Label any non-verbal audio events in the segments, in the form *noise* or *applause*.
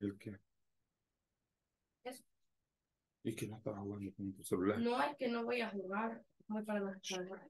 ¿El qué? Eso. ¿Y que no estaba jugando con tu celular? No es que no voy a jugar. Voy para la escuela.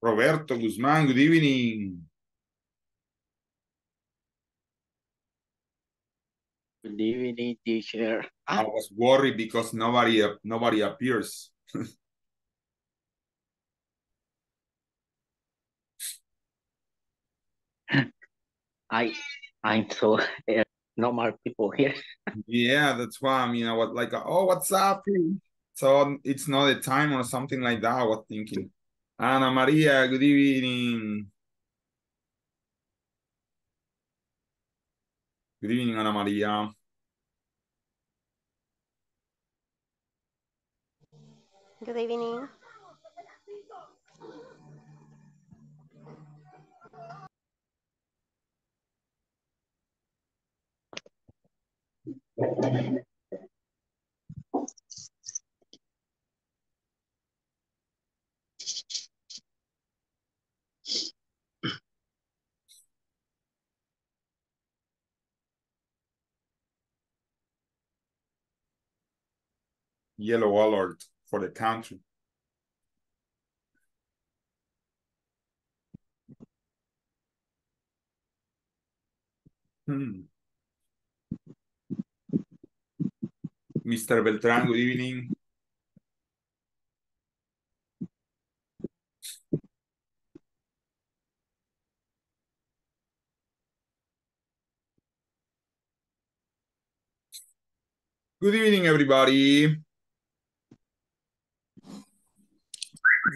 Roberto Guzmán, good evening. Good evening, teacher. I was worried because nobody nobody appears. *laughs* I, I'm so uh, normal people here. Yeah, that's why I mean I was like, oh, what's up? So it's not a time or something like that. I was thinking. Ana María, good evening. Good evening, Ana María. Good evening. Yellow alert for the country. Hmm. Mr. Beltran, good evening. Good evening, everybody.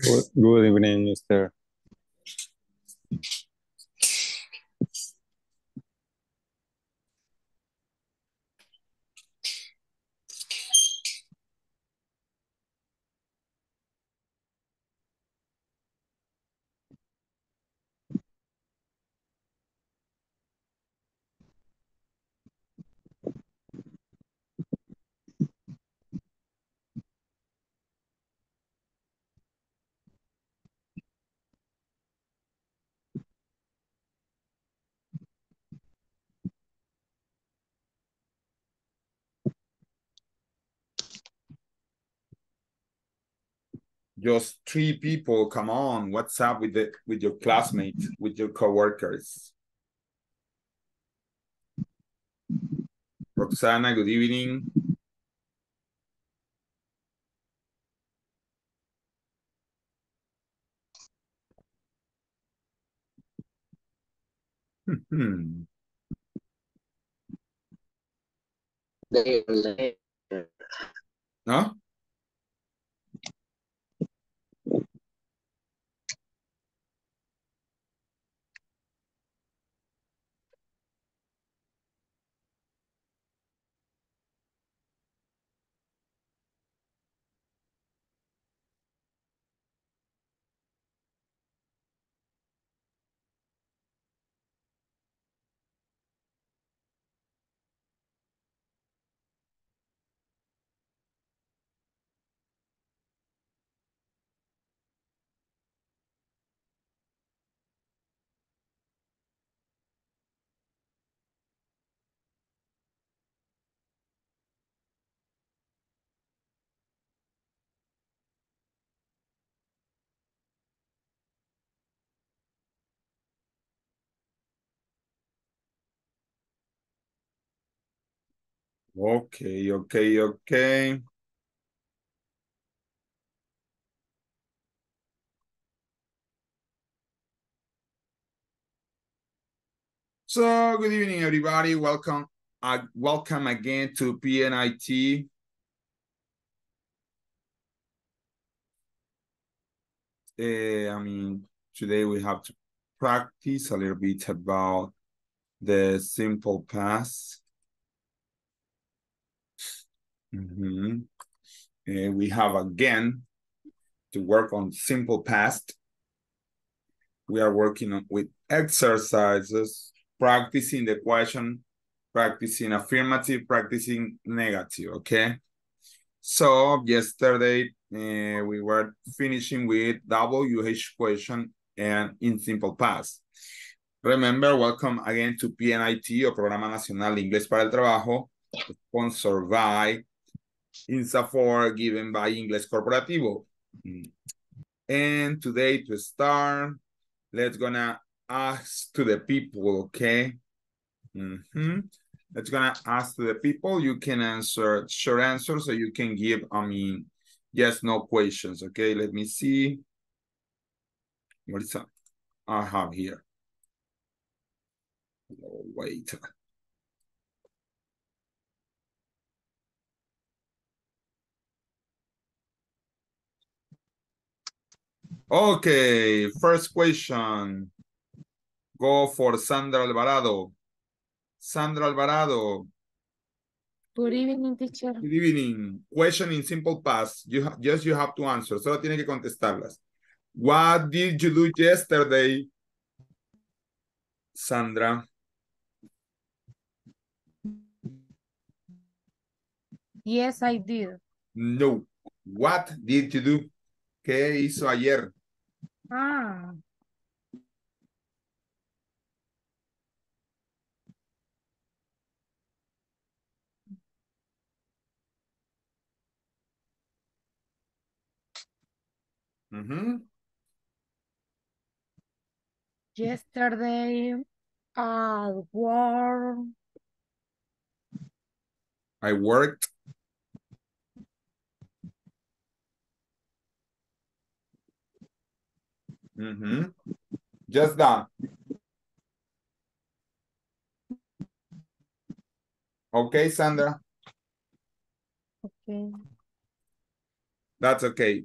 Good, evening, Mr. Just three people, come on. What's up with the with your classmates, with your coworkers? Roxana, good evening. Hmm. Okay, okay, okay. So, good evening, everybody. Welcome, uh, welcome again to PNIT. Uh, I mean, today we have to practice a little bit about the simple past. Mhm. Uh, we have again to work on simple past. We are working on with exercises, practicing the question, practicing affirmative, practicing negative, okay? So yesterday uh, we were finishing with WH question and in simple past. Remember, welcome again to PNIT o Programa Nacional de Inglés para el Trabajo, sponsored by INSAFOR, given by Inglés Corporativo. And today to start, let's gonna ask to the people, okay? Mm -hmm. Let's gonna ask to the people. You can answer short answers, so you can give, I mean, yes, no questions, okay? Let me see. What is that? I have here. Oh, wait. Okay, first question. Go for Sandra Alvarado. Sandra Alvarado, Good evening, teacher. good evening. Question in simple past. You just you have to answer. Solo tiene que contestarlas. What did you do yesterday? Sandra. Yes, I did. No. What did you do? ¿Qué hizo ayer? Ah. Mm-hmm. Yesterday, I worked. I worked. Mhm. Just that. Okay, Sandra, Okay. that's okay.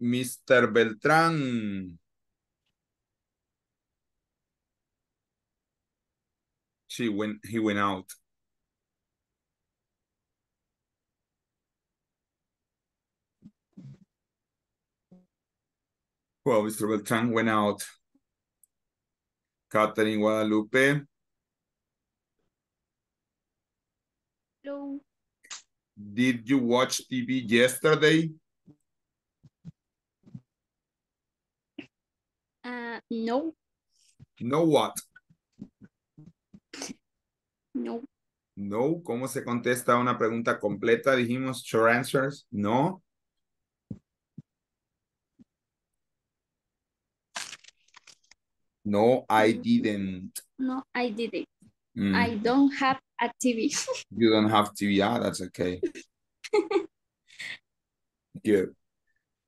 Mr. Beltrán. She went, he went out. Well, Mr. Beltrán went out. Catherine Guadalupe, Hello. did you watch TV yesterday? Uh, no, No what? no, No, ¿cómo se contesta una pregunta completa? Dijimos short answers. No. No, I didn't. no, I didn't. Mm, I don't have a TV. *laughs* You don't have TV. Yeah, that's okay. *laughs* Good.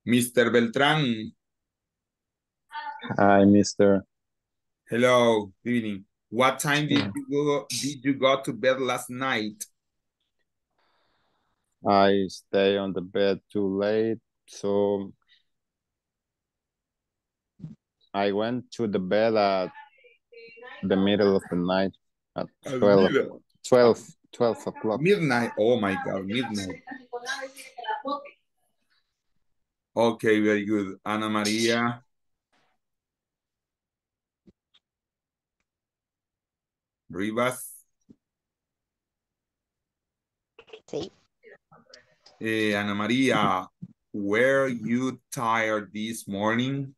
Mr. Beltrán, Hi, Mister. hello, good evening. What time did you go, did you go to bed last night? I stay on the bed too late, so I went to the bed at the middle of the night at 12, 12, 12 o'clock. Midnight. Oh my God, midnight. Okay, very good. Ana María. Rivas. Sí. Eh, Ana María, were you tired this morning?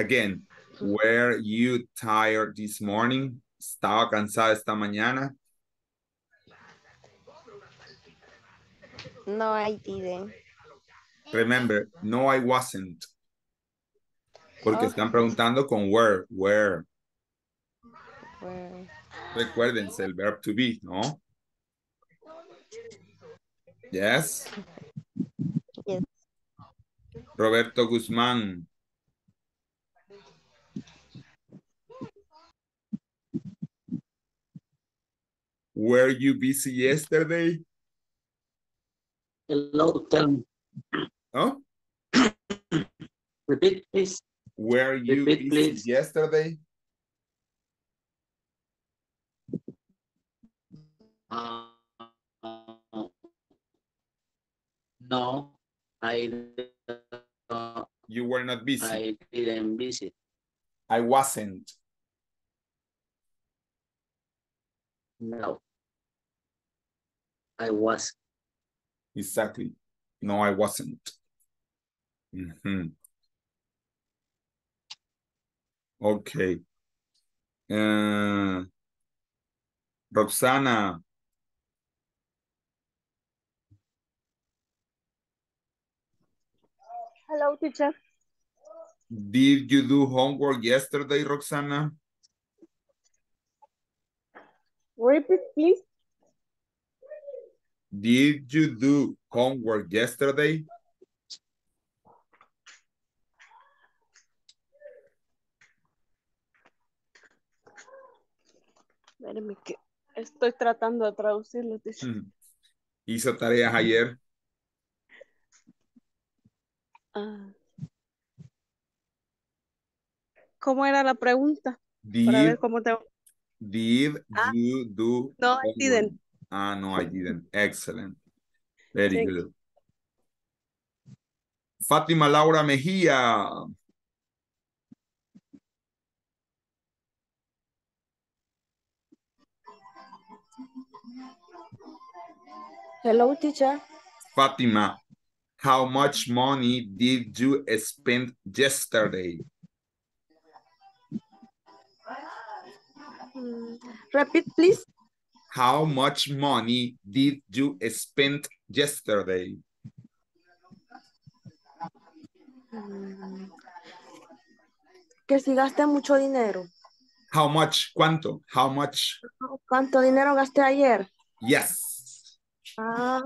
Again, were you tired this morning? ¿Estaba cansada esta mañana? no, I didn't. Remember, no, I wasn't. Porque Oh. están preguntando con where, where. Well, Recuérdense el verb to be, ¿no? Yes. Yes. Roberto Guzmán. Were you busy yesterday? Hello, tell me, Oh, repeat, please. were you Repeat, busy please. yesterday? Uh, no, I, uh, You were not busy. I didn't visit. I wasn't. No. I was, Exactly. No, I wasn't. Mhm. Okay. Uh, Roxana, Hello, teacher. did you do homework yesterday, Roxana? Repeat, please. Did you do homework yesterday? Espérame que estoy tratando de traducirlo, teacher. Mm. ¿Hizo tareas ayer? Ah. ¿Cómo era la pregunta? Para Did, ver cómo te... did Ah. you do No, I homework? didn't. Ah, no, I didn't. Excellent. Very Thank good. Fátima Laura Mejía. Hello, teacher. Fatima, how much money did you spend yesterday? Mm, Repeat, please. How much money did you spend yesterday? Que si gasté mucho dinero. How much? ¿Cuánto? How much? ¿Cuánto dinero gasté ayer? Yes. Ah,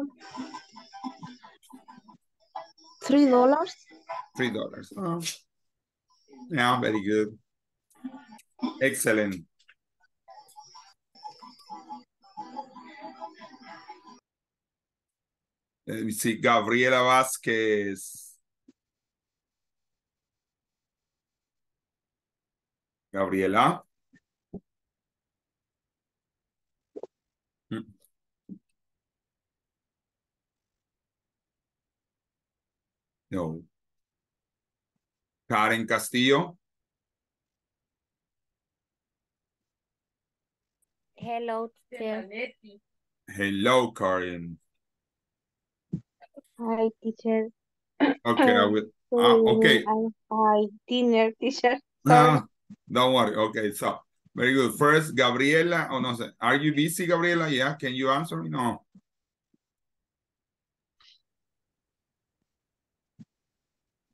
three dollars. Three dollars. Yeah, very good. Excellent. Let me see, Gabriela Vázquez. Gabriela. Mm. No. Karen Castillo. Hello. Hello, Karen. Hi, teacher. Okay, I *coughs* will. Ah, okay. Hi, dinner, teacher. Ah, don't worry. Okay, so very good. First, Gabriela. Oh, no. Are you busy, Gabriela? Yeah, can you answer me? No.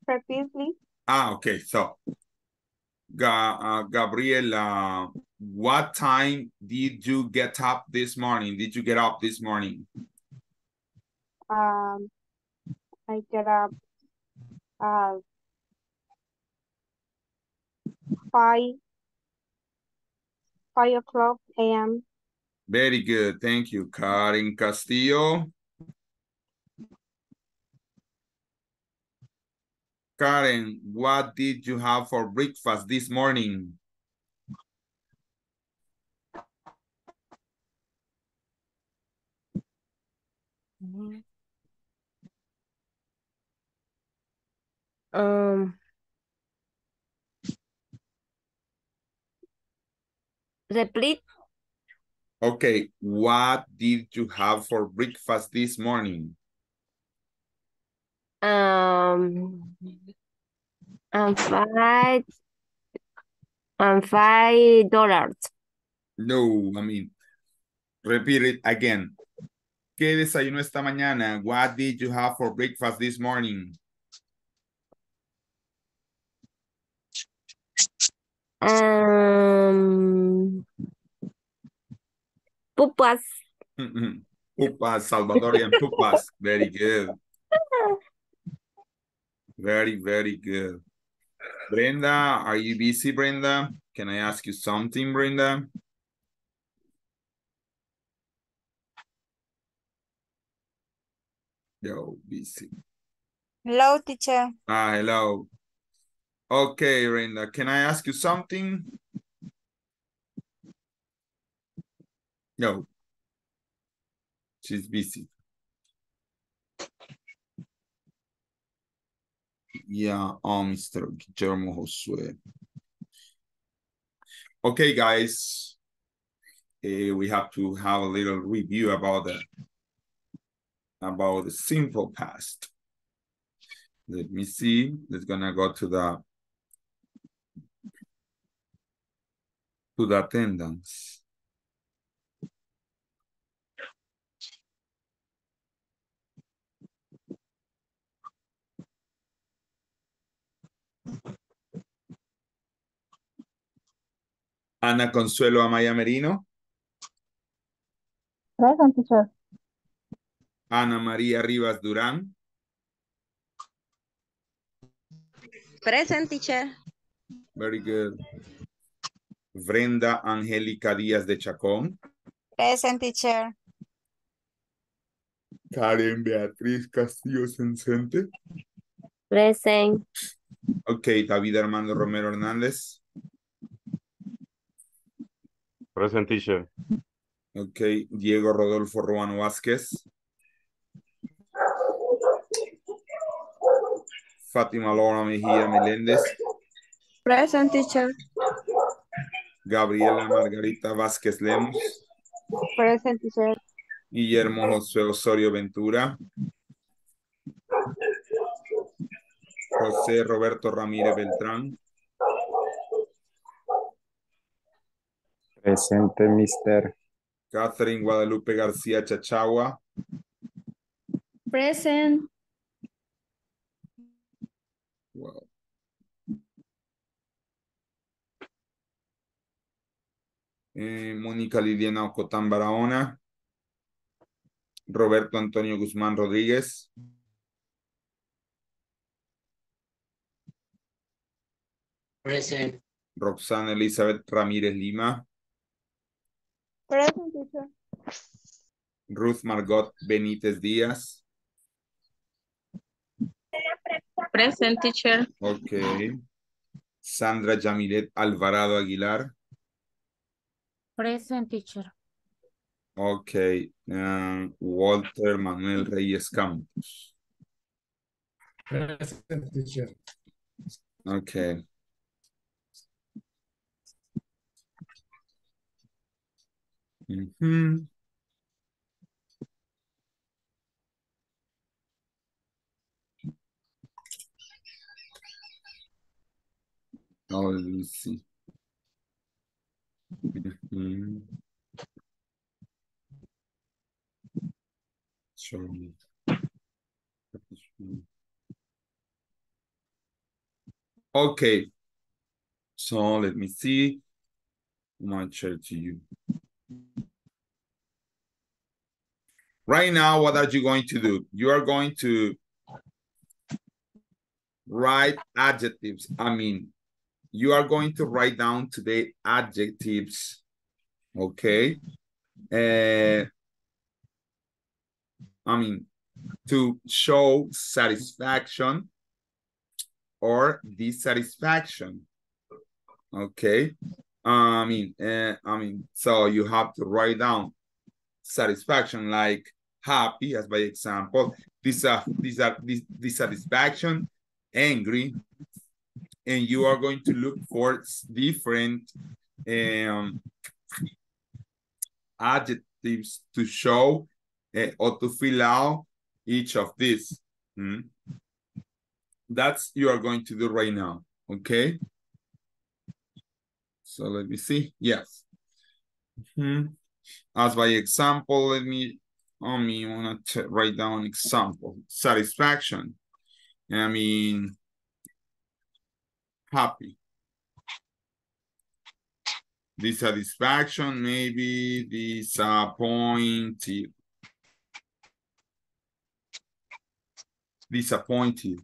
Repeat, please. Ah, okay. So, Ga uh, Gabriela, what time did you get up this morning? Did you get up this morning? Um, I get up uh five five o'clock a.m. Very good. Thank you, Karen Castillo. Karen, what did you have for breakfast this morning? Um, repeat. Okay, what did you have for breakfast this morning? Um, and five, and five dollars. No, I mean, repeat it again. ¿Qué desayunó esta mañana? What did you have for breakfast this morning? Um, pupas. *laughs* Pupas, Salvadorian pupas. Very good. Very, very good. Brenda, are you busy, Brenda? Can I ask you something, Brenda? Yo, busy. Hello, teacher. Ah, hello. Okay, Brenda, can I ask you something? No. She's busy. Yeah, um, Mr. Guillermo Josue. Okay, guys. eh, we have to have a little review about the about the simple past. Let me see. Let's gonna go to the to the attendance. Ana Consuelo Amaya Merino, Present, teacher. Ana María Rivas Durán, Present, teacher. very good. Brenda Angélica Díaz de Chacón, Present, teacher. Karen Beatriz Castillo Sencente, Present. ok, David Armando Romero Hernández, Present teacher. ok, Diego Rodolfo Ruano Vázquez, Fátima Laura Mejía Meléndez, Present teacher. Gabriela Margarita Vázquez Lemos, Present. Guillermo José Osorio Ventura, José Roberto Ramírez Beltrán, Presente, mister. Catherine Guadalupe García Chachagua, Present. Wow. Eh, Mónica Liliana Ocotán Barahona, Roberto Antonio Guzmán Rodríguez, Present. Roxana Elizabeth Ramírez Lima, Present teacher. Ruth Margot Benítez Díaz, Present teacher. ok, Sandra Yamilet Alvarado Aguilar, Present teacher. ok, ah, Walter Manuel Reyes Campos, Present teacher. ok. Ujú. Oh, let me see. Mhm. Show. Okay. So let me see. My share to you. Right now, what are you going to do? You are going to write adjectives. I mean, you are going to write down today adjectives. Okay. Uh, I mean, to show satisfaction or dissatisfaction. Okay. I mean, uh, I mean, so you have to write down satisfaction like happy as by example, dis dis dis dissatisfaction, angry, and you are going to look for different um, adjectives to show uh, or to fill out each of these. Mm. That's you are going to do right now, okay? So let me see. Yes. Mm-hmm. As by example, let me, I mean, I want to write down example. Satisfaction. I mean, happy. Dissatisfaction, maybe disappointed. Disappointed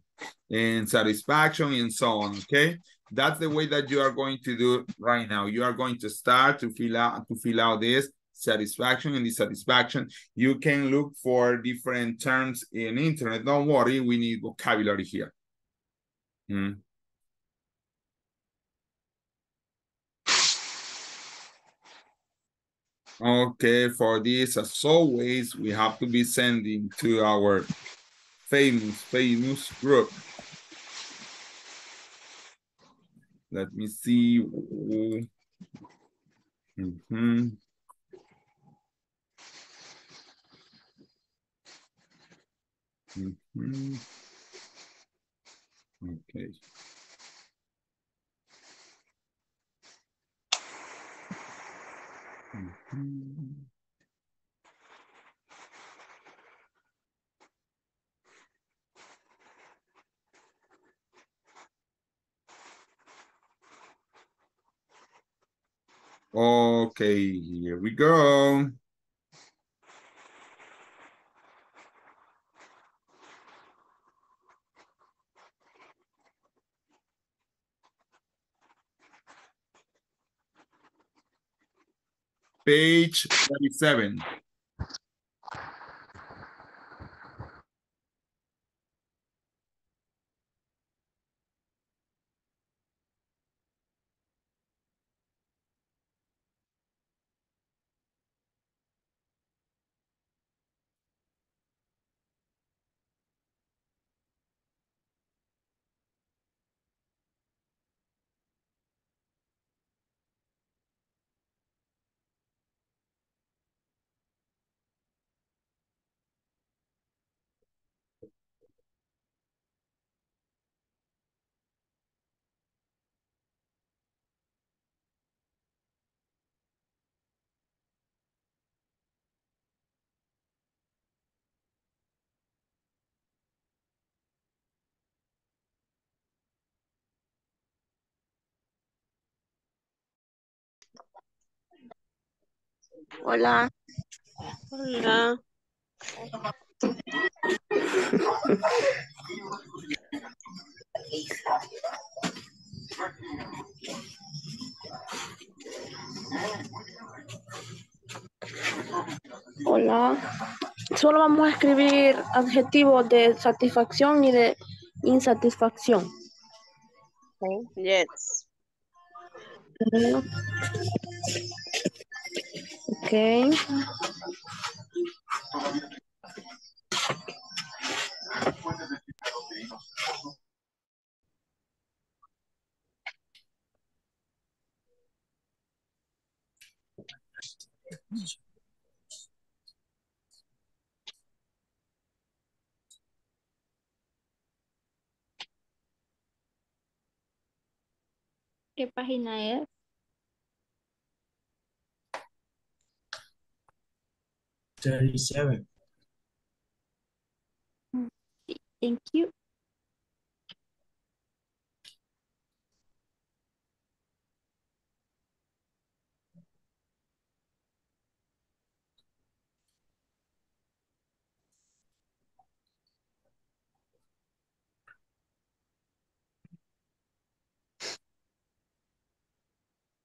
and satisfaction and so on, okay? That's the way that you are going to do right now. You are going to start to fill out to fill out this satisfaction and dissatisfaction. You can look for different terms in internet. Don't worry, we need vocabulary here. Hmm. Okay, for this, as always, we have to be sending to our famous, famous group. Let me see. Mm -hmm. Mm -hmm. Okay. Okay, here we go. page 27. Hola. Hola. Hola. Solo vamos a escribir adjetivos de satisfacción y de insatisfacción. Yes. Ok. ¿Qué página es? Thirty-seven. Thank you.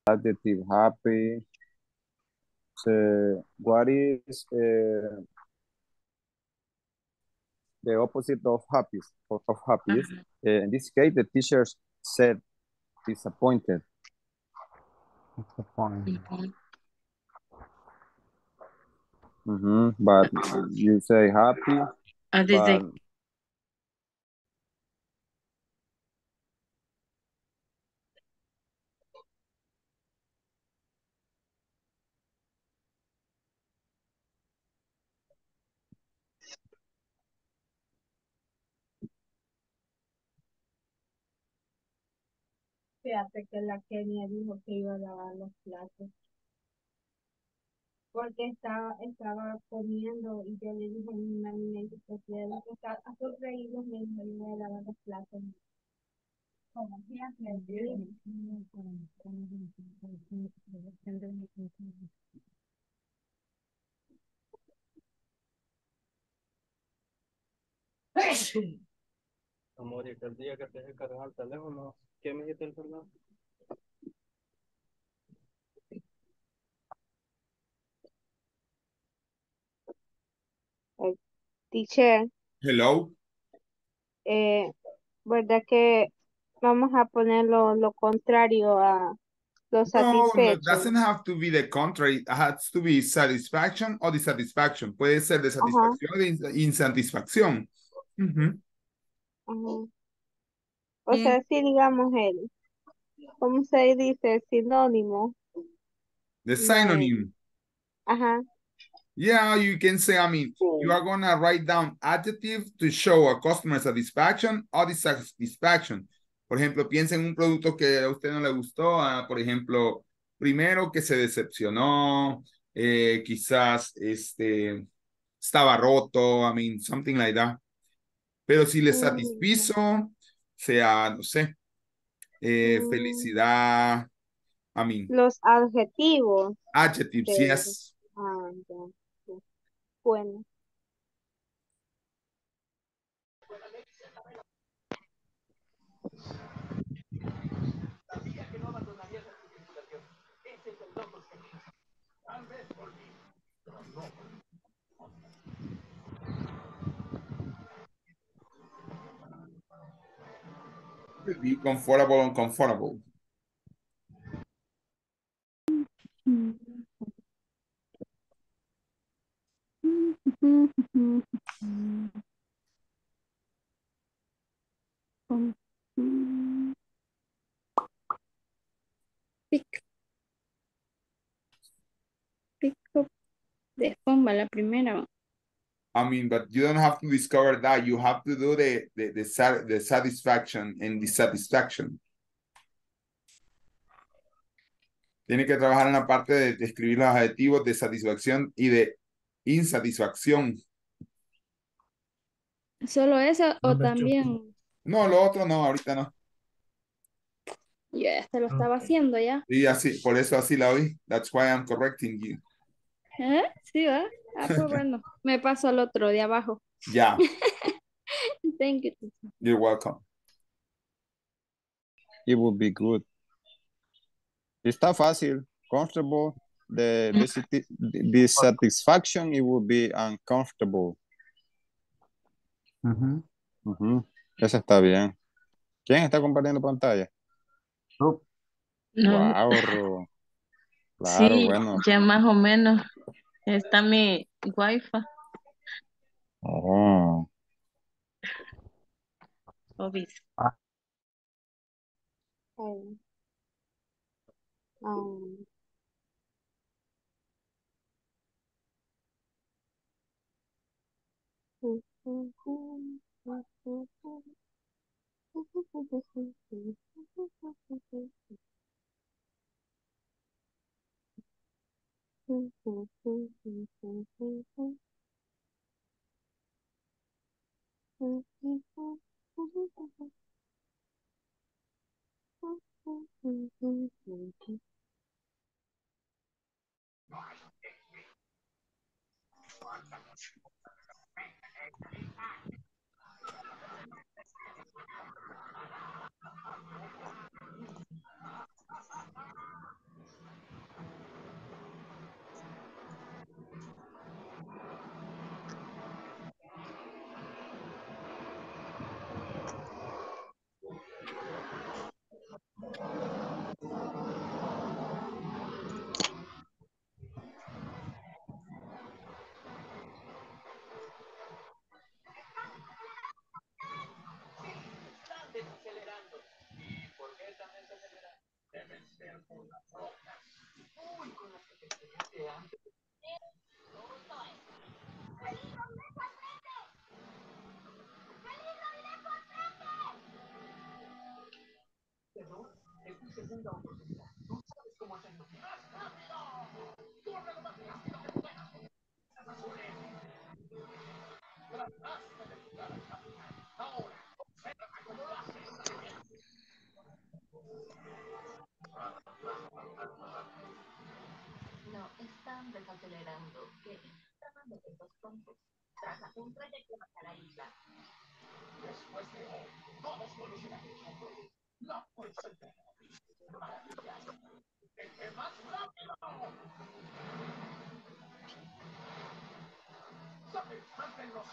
Adjective happy. So, what is uh, the opposite of happy? Of, of happy? Uh, in this case, the teacher said disappointed. Mhm, But you say happy. Ah, desde- Fíjate que la Kenia dijo que iba a lavar los platos. Porque estaba, estaba comiendo y yo le dije a mi mami, me dijo que está a sus reídos me dijo, yo voy a lavar los platos. Como Amor, y aquel día que te dejé cargar el teléfono, ¿qué me dijiste el celular? Teacher, Hello. eh, ¿verdad que vamos a poner lo, lo contrario a lo No, no, satisfecho? doesn't have to be the contrary. It has to be satisfaction or dissatisfaction. Puede ser de satisfacción o de ins- insatisfacción. Ujú. Ajá. O sea, si digamos el, ¿cómo se dice? Sinónimo. The synonym. Ajá. Yeah, you can say, I mean, you are gonna write down adjective to show a customer satisfaction or dissatisfaction. Por ejemplo, piensa en un producto que a usted no le gustó, ah, por ejemplo, primero que se decepcionó, eh, quizás este estaba roto, I mean, something like that. Pero si le Mm. satisfizo, sea, no sé, eh, Mm. felicidad, I mean, Los adjetivos. adjectives, de- yes. Ah, ya, ya. Bueno. Be comfortable, uncomfortable. Pick. Pick up. La primera. I mean, but you don't have to discover that. You have to do the the the, the satisfaction and dissatisfaction. Tiene que trabajar en la parte de, de escribir los adjetivos de satisfacción y de insatisfacción. ¿Solo esa o también? No, lo otro no, ahorita no. Yo ya se lo estaba haciendo ya. Y así, por eso así la oí. That's why I'm correcting you. ¿Eh? Sí, ¿va? Ah, pues bueno. Me paso al otro de abajo. *laughs* Ya, *laughs* Thank you. you're welcome. It would be good. Está fácil. Comfortable. The disati- dissatisfaction, it would be uncomfortable. Ujú. Eso está bien. ¿Quién está compartiendo pantalla? No. Wow. *laughs* Claro, sí, bueno. ya más o menos está mi wifi. Oh. Obis. Um, um, Bye. *laughs* No, están desacelerando. ¿Qué? Estaban de esos tontos. Tras un trayecto hasta la isla. Después de hoy, todos conocerán la fuerza de ¿Sabes? Manten los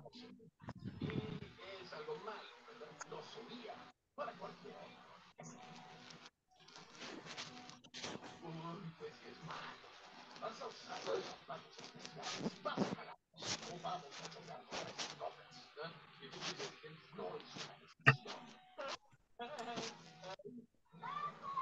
no. No Y es algo malo. Lo subía para cualquiera. Uy, pues es malo. Vas a usar los zapatos especiales. Vas a vamos las. ¿eh? No no no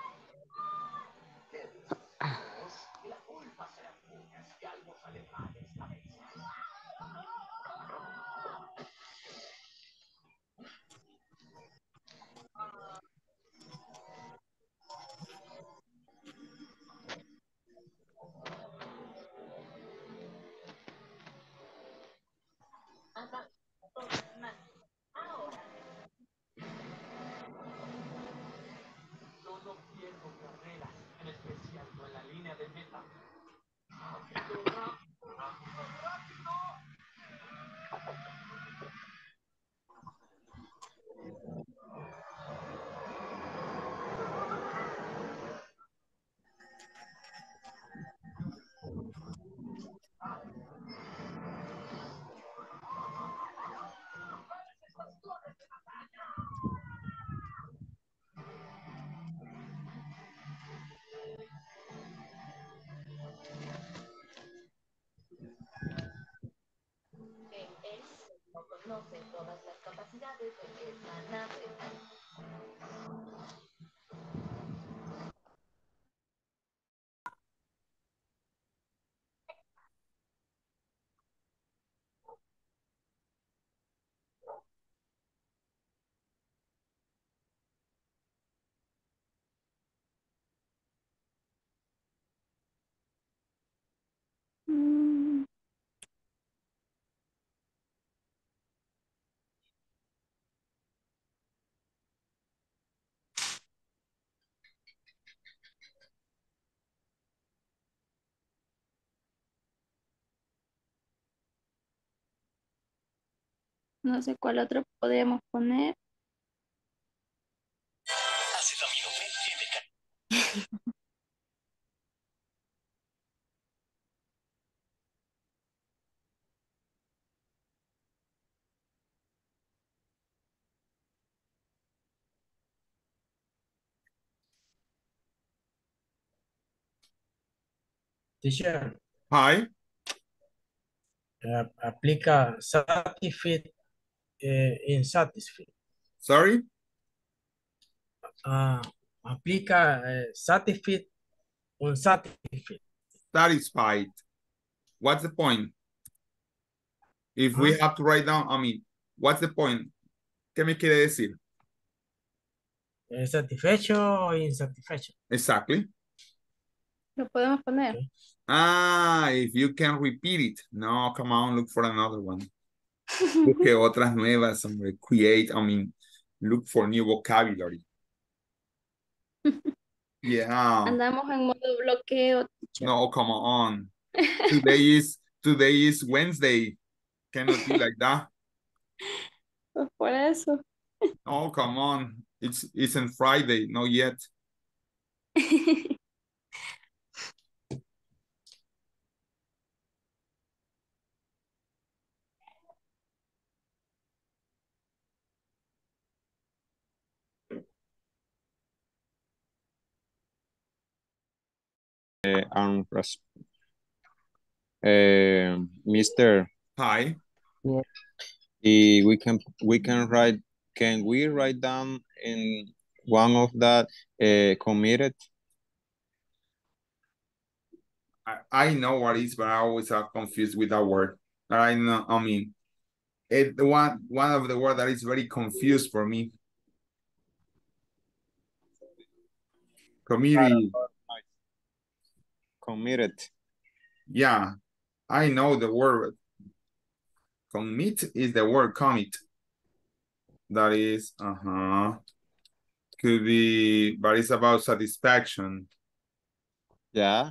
reconoce todas las capacidades de que esta nave. No sé cuál otro podemos poner. Teacher, Hi. eh, aplica satisfied eh, insatisfied. Sorry? Ah, aplica eh, satisfied unsatisfied. Satisfied. What's the point? If we have to write down, I mean, what's the point? ¿Qué me quiere decir? Eh, satisfecho o insatisfecho. Exactly. Lo podemos poner. Ah, if you can repeat it. No, come on, look for another one. Busque otras nuevas, hombre. Create, I mean, look for new vocabulary. Yeah. Andamos en modo bloqueo. No, come on. Today is today is Wednesday. Cannot be like that. Pues por eso. Oh, come on. It's isn't Friday, not yet. *laughs* Uh, and uh, Mr. Hi. Eh, we can we can write can we write down in one of that uh, committed I, I know what it is, but I always are confused with that word. I know, I mean, it one one of the word that is very confused for me. Committee. Committed Yeah, I know the word. Commit is the word commit. That is, uh-huh. Could be, but it's about satisfaction. yeah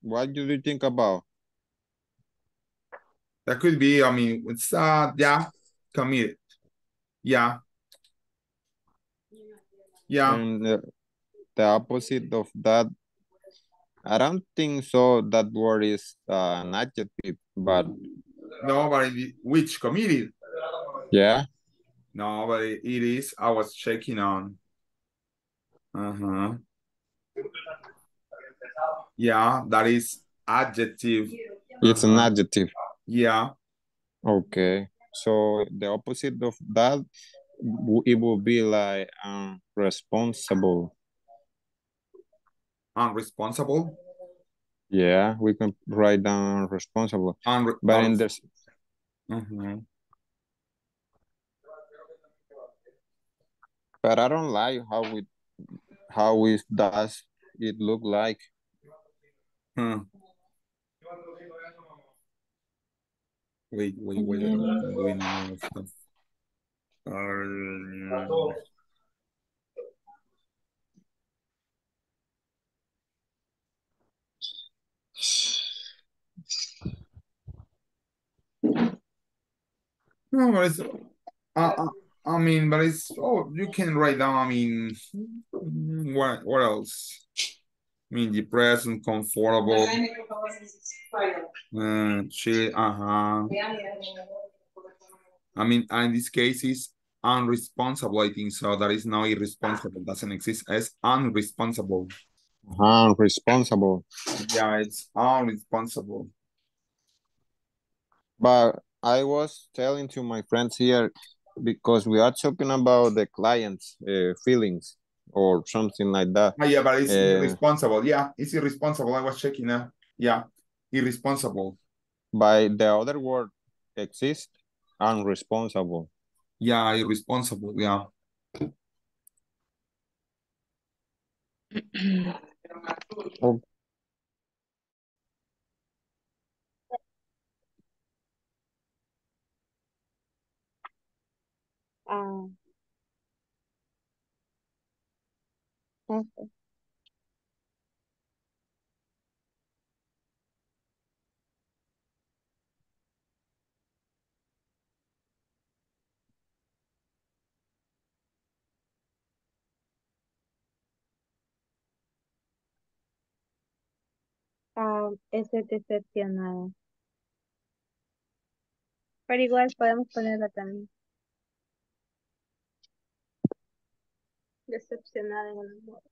what do you think about That could be, I mean, it's, uh, yeah, commit Yeah. Yeah. and the, the opposite of that I don't think so that word is uh, an adjective but No, but which committee? yeah No, but it, is. I was checking on. Uh-huh. Yeah, that is adjective. it's an adjective Yeah. okay so the opposite of that it would be like um responsible Unresponsible. yeah we can write down responsible Unre but in this Mhm. but I don't like how we how it does it look like Hmm. Wait, wait, wait. I'm doing another stuff. Uh, No, but it's, uh, uh, I mean, but it's, oh, you can write down, I mean, what, what else? I mean, depressed, uncomfortable, uh, chill, uh-huh. I mean, in this case, is unresponsible, I think so. That is not irresponsible, doesn't exist as unresponsible. uh, responsible Yeah, it's unresponsible. But I was telling to my friends here because we are talking about the client's uh, feelings or something like that. Ah, yeah, but it's Uh, irresponsible. Yeah, it's irresponsible. I was checking now. Yeah, irresponsible. by the other word exists, unresponsible. Yeah, irresponsible. Yeah. *clears throat* Ah, ok. Ah, estoy decepcionada. Pero igual podemos ponerla también. Decepcionada en el amor.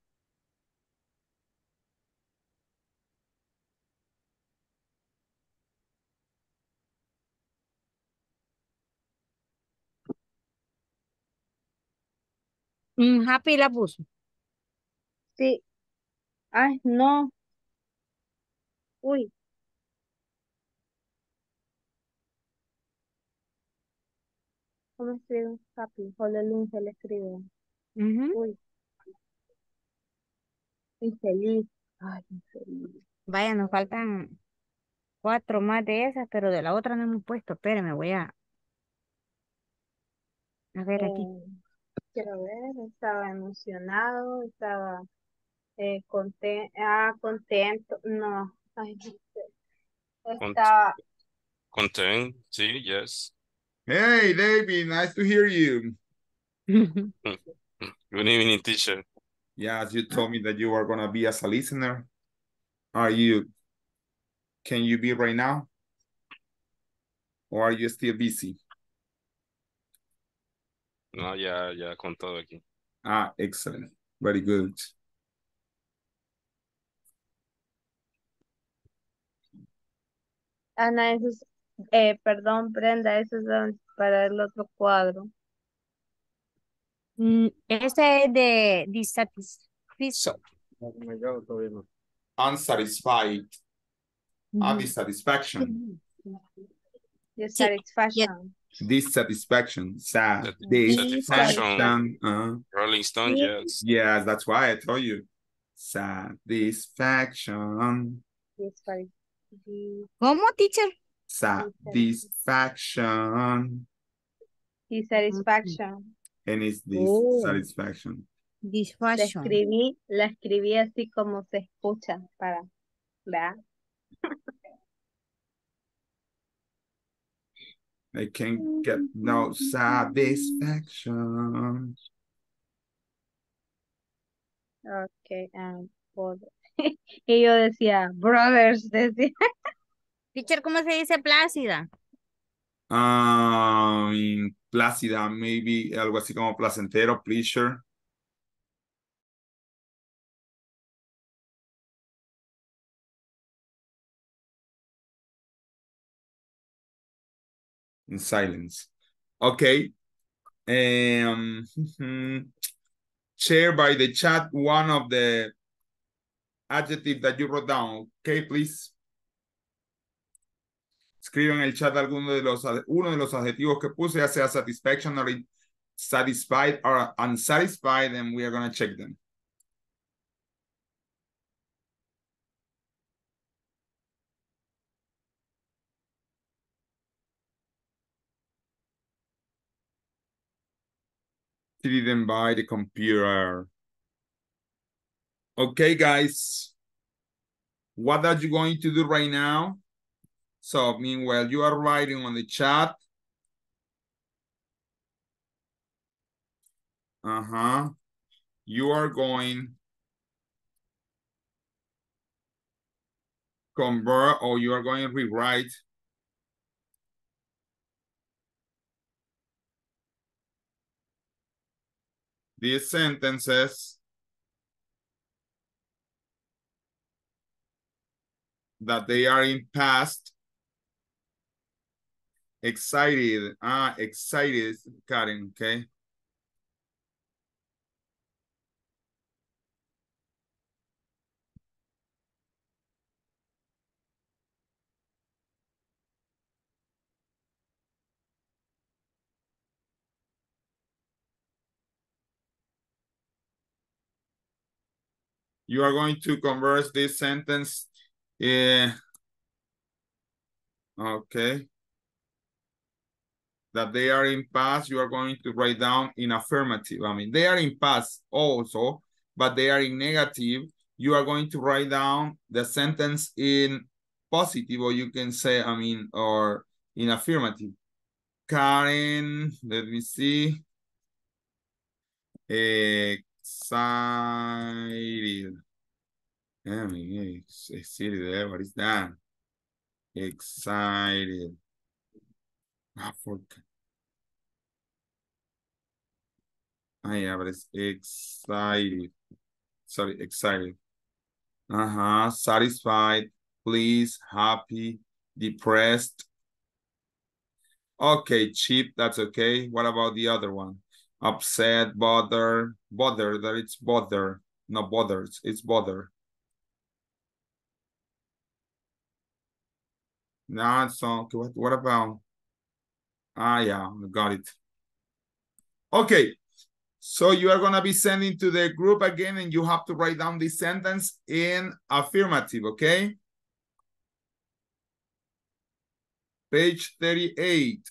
Mm, happy la puso. Sí. Ay, no. Uy. ¿Cómo escribo happy? Jololín se le escribe. Ujú. Uy. Infeliz. Ay, infeliz. Vaya, nos faltan cuatro más de esas, pero de la otra no hemos puesto. Espérenme, voy a, a ver aquí. Eh, quiero ver, estaba emocionado, estaba eh, conten- ah, contento, no, ay, no sé. Estaba, Content, sí, yes. Hey, David, nice to hear you. Good evening, teacher. Yes, you told me that you are gonna be as a listener. Are you, can you be right now? Or are you still busy? No, ya, ya con todo aquí. Ah, excellent. Very good. Ana, eso es, eh, perdón, Brenda, eso es para el otro cuadro. Mm, ese es de dissatisfied. Unsatisfied. Ah, Ujú. dissatisfaction. Dissatisfaction. Dissatisfaction. Sad. Satisfaction. Dissatisfaction. Uh, Rolling Stone, yes. yes, that's why I told you. Satisfaction. Dissatis- dis- ¿Cómo, teacher? Satisfaction. Dissatisfaction. And it's Oh. dissatisfaction. La escribí, la escribí así como se escucha para, ¿verdad? I can get no satisfaction. Okay, um, *laughs* y yo decía, brothers, decía. Teacher, ¿cómo se dice plácida? Um, in plácida, maybe algo así como placentero, pleasure. In silence. Okay. Um, *laughs* share by the chat one of the adjective that you wrote down. Okay, please. Escribe en el chat alguno de los, uno de los adjetivos que puse, ya sea satisfaction or satisfied or unsatisfied, and we are going to check them. Hidden by the computer. Okay, guys. What are you going to do right now? So meanwhile, you are writing on the chat. Uh-huh. You are going convert or you are going to rewrite these sentences that they are in past excited. Ah excited Karen okay? You are going to convert this sentence yeah okay that they are in past you are going to write down in affirmative i mean they are in past also but they are in negative you are going to write down the sentence in positive or you can say i mean or in affirmative karen let me see excited I mean, excited. What is that? Excited. Ah, for... But it's excited. Sorry, excited. Uh-huh. Satisfied, pleased, happy, depressed. Okay, cheap, that's okay. What about the other one? Upset, bother, bother, that it's bother. No bothers, it's bother. No, it's okay. What, what about? Ah, yeah, got it. Okay, so you are gonna be sending to the group again and you have to write down this sentence in affirmative, okay? Page 38.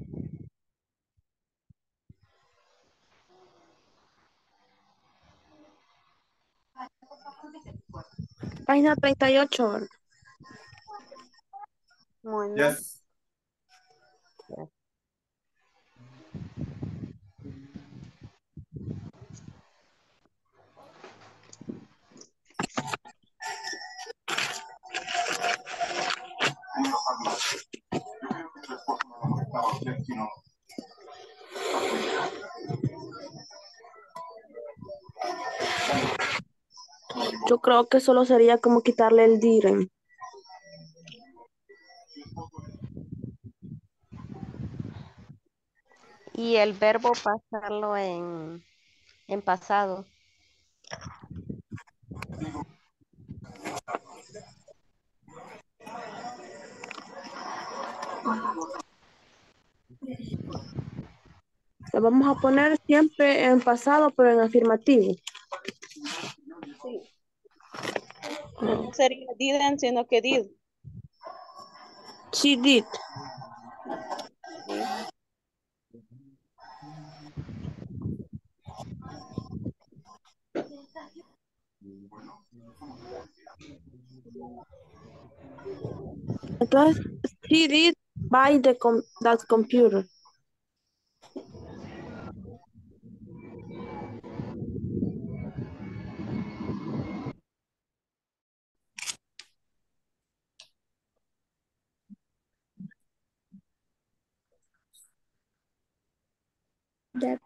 Página 38. Bueno. Yes. Yo creo que solo sería como quitarle el didn't. Y el verbo pasarlo en, en pasado. Lo vamos a poner siempre en pasado, pero en afirmativo. Sí. No sería didn't, sino que did. She did. Entonces, she did buy the com that computer. That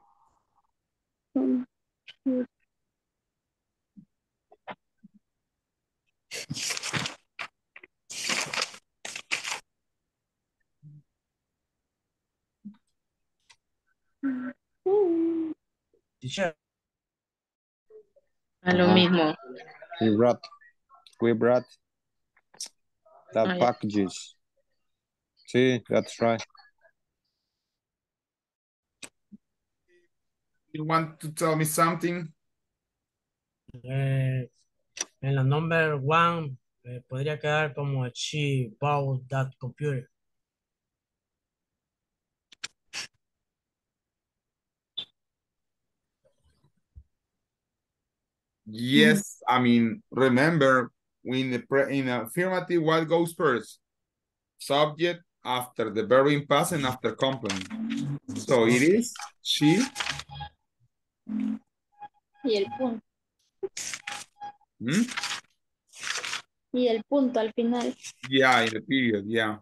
computer. Teacher. A lo Ajá. mismo. We brought, we brought that Ah, ya. packages. Sí, that's right. You want to tell me something? Eh, en la number one eh, podría quedar como she bought that computer. Yes, I mean, remember, in the pre in affirmative, what goes first? Subject after the verb in past and after complement. So it is she. Y el punto. ¿Mm? Y el punto al final. Ya, yeah, y el period, ya.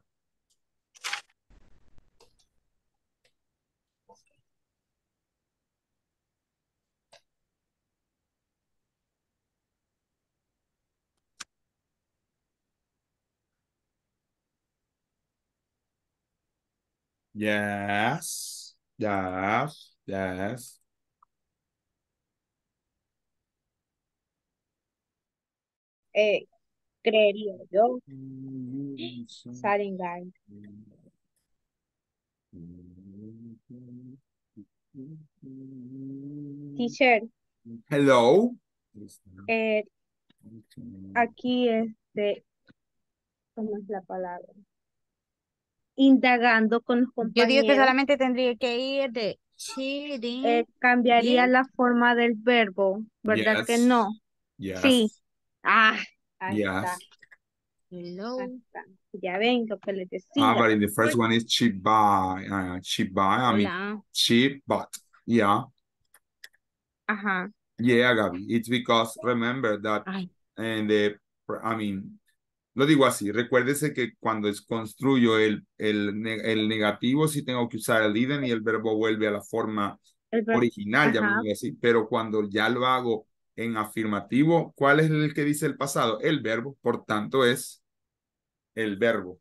Yeah. Yes, yes, yes. Eh, creería yo. Saringan. Teacher, Hello. eh, aquí este, ¿cómo es la palabra? Indagando con los Yo compañeros. digo que solamente tendría que ir de cheating. eh, cambiaría la forma del verbo, ¿verdad que Yes. no? Yes. Sí. Ah, ahí está. Yes. Hello. ahí está. Ya ven lo que les decía. Ah, but in the first one is cheap buy. Uh, cheap buy. I mean, Hola. cheap, but yeah. Ajá. Yeah, Gaby. It's because remember that Ay. and the, I mean, lo digo así, recuérdese que cuando es construyo el, el, el negativo, sí tengo que usar el didn't y el verbo vuelve a la forma El original, llamémoslo así. Pero cuando ya lo hago en afirmativo, ¿cuál es el que dice el pasado? El verbo, por tanto es el verbo.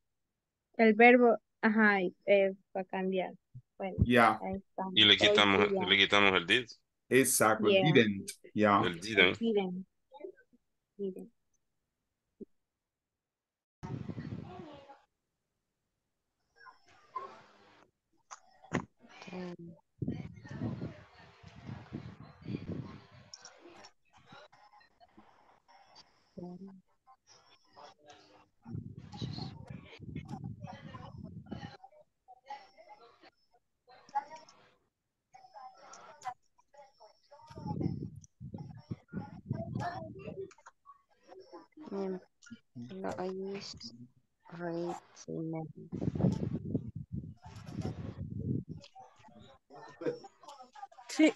El verbo, ajá, y, eh, va a cambiar. Bueno, Ya, está. Y le quitamos, le quitamos el did. exacto, Yeah. didn't. Ya. El didn't. Miren, miren. Employees rates in Sí.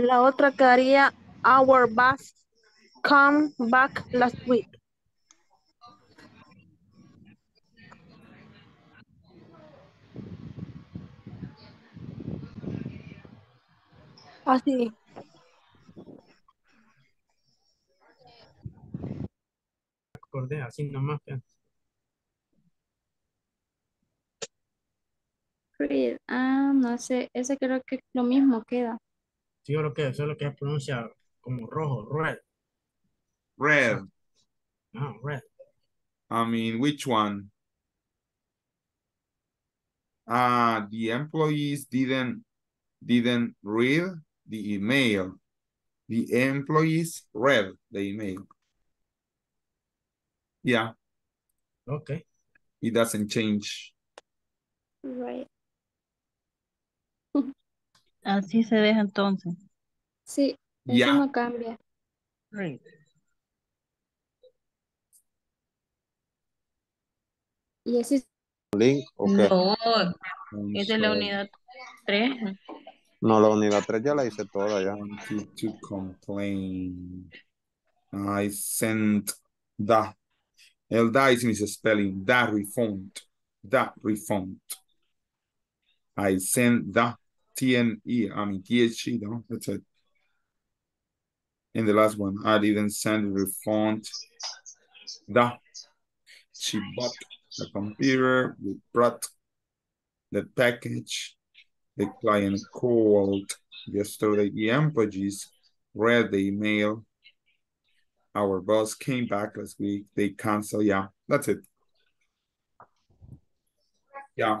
La otra quedaría our bus come back last week. Así. Acordé, así nomás. Read. Ah, no sé, ese creo que lo mismo queda. Sí, yo lo que, solo que se pronuncia como rojo, red. Red. Ah, red. I mean, which one? Uh, the employees didn't didn't read the email. The employees read the email. Yeah, Ok. it doesn't change. Right. Así se deja entonces. Sí, eso Yeah. no cambia. Read. Y así Link, ok. No, es de la unidad 3. No, la unidad 3 ya la hice toda ya. to complain. I sent the. El da is misspelling. The refund. The refund. I sent the T-N-E, I mean T-H-E, no? That's it. In the last one, I didn't send the refund. The. She bought the computer, we brought the package. The client called yesterday. The employees read the email. Our boss came back last week. They canceled. Yeah, that's it. Yeah.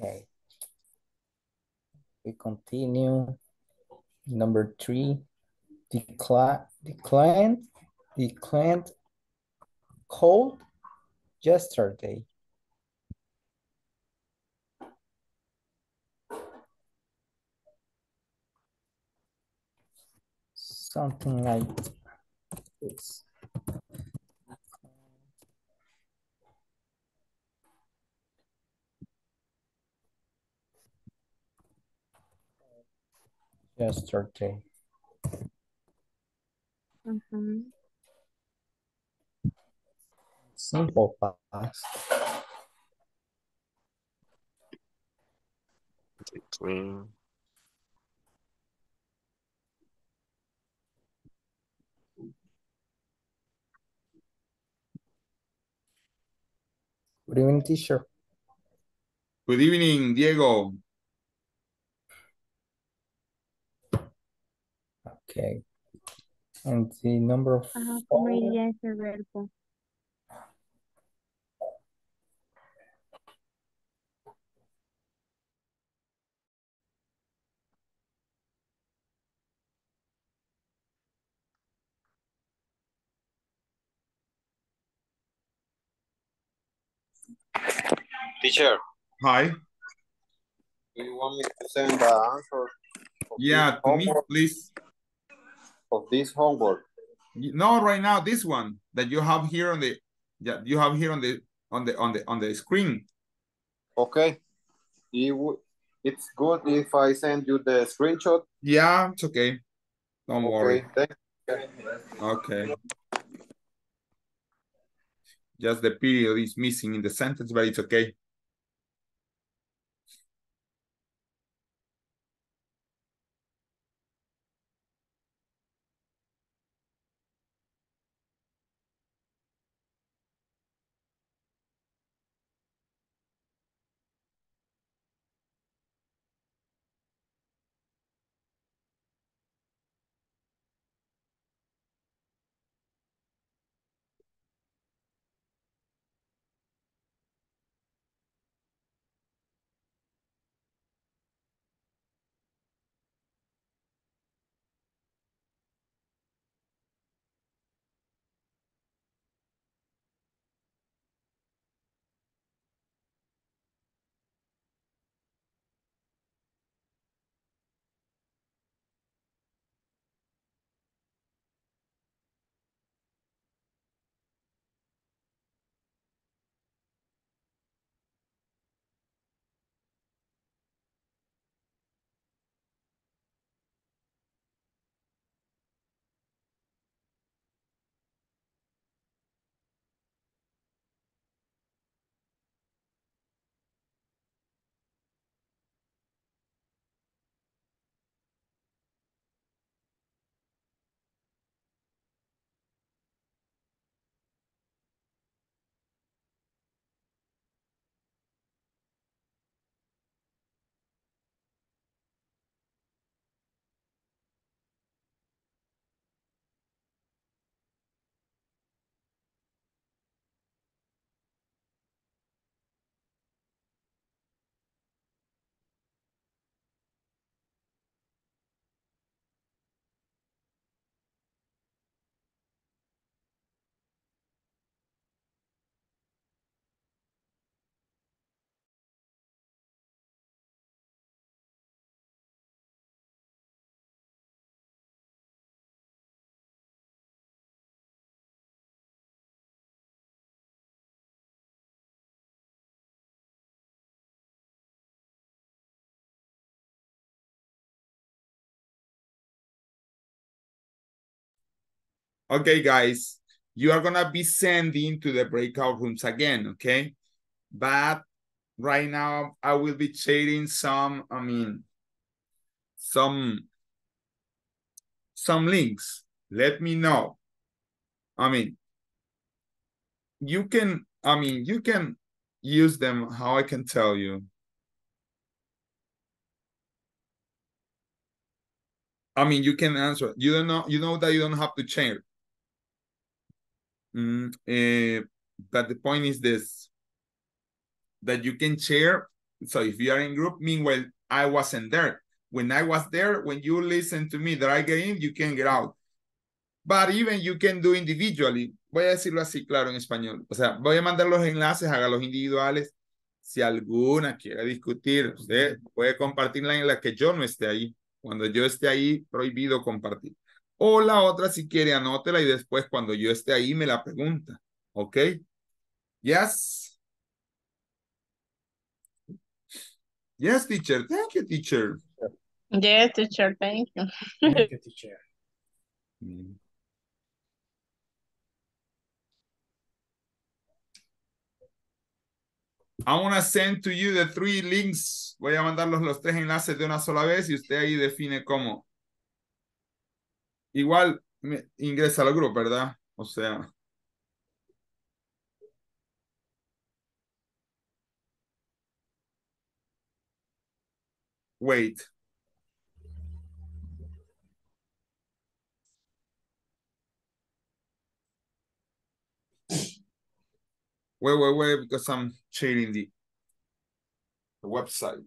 Okay. We continue. Number three, decline, declined, declined cold yesterday. Something like this. Yesterday. Ujú. Mm-hmm. Simple past. Clean. Good evening, teacher. Good evening, Diego. Okay. And the number of Ajá, ¿cómo iría ese verbo? Teacher, Hi. do you want me to send the answer Yeah, to me, please. Of this homework? No, right now, this one that you have here on the, yeah, you have here on the, on the, on the, on the screen. Okay. Would- it's good if I send you the screenshot. Yeah, it's okay. Don't worry. Okay, thank Okay. Just the period is missing in the sentence, but it's okay. Okay, guys, you are gonna be sending to the breakout rooms again, okay? But right now I will be sharing some, I mean, some, some links. Let me know. I mean, you can, I mean, you can use them, how I can tell you. I mean, you can answer. You don't know, you know that you don't have to change. Mm, eh, but the point is this, that you can share. So if you are in group, meanwhile, I wasn't there. When I was there, when you listen to me that I get in, you can get out. But even you can do individually. Voy a decirlo así claro en español. O sea, voy a mandar los enlaces, haga los individuales. Si alguna quiere discutir, usted puede compartirla en la que yo no esté ahí. Cuando yo esté ahí, prohibido compartir. O la otra, si quiere, anótela y después cuando yo esté ahí me la pregunta. ¿Ok? Yes. Yes, teacher. Thank you, teacher. Yes, teacher, thank you. Thank you, teacher. Mm. I want to send to you the three links. Voy a mandarlos los tres enlaces de una sola vez y usted ahí define cómo. Igual ingresa al grupo, ¿verdad? O sea. Wait. Wait, wait, wait, because I'm the, the website.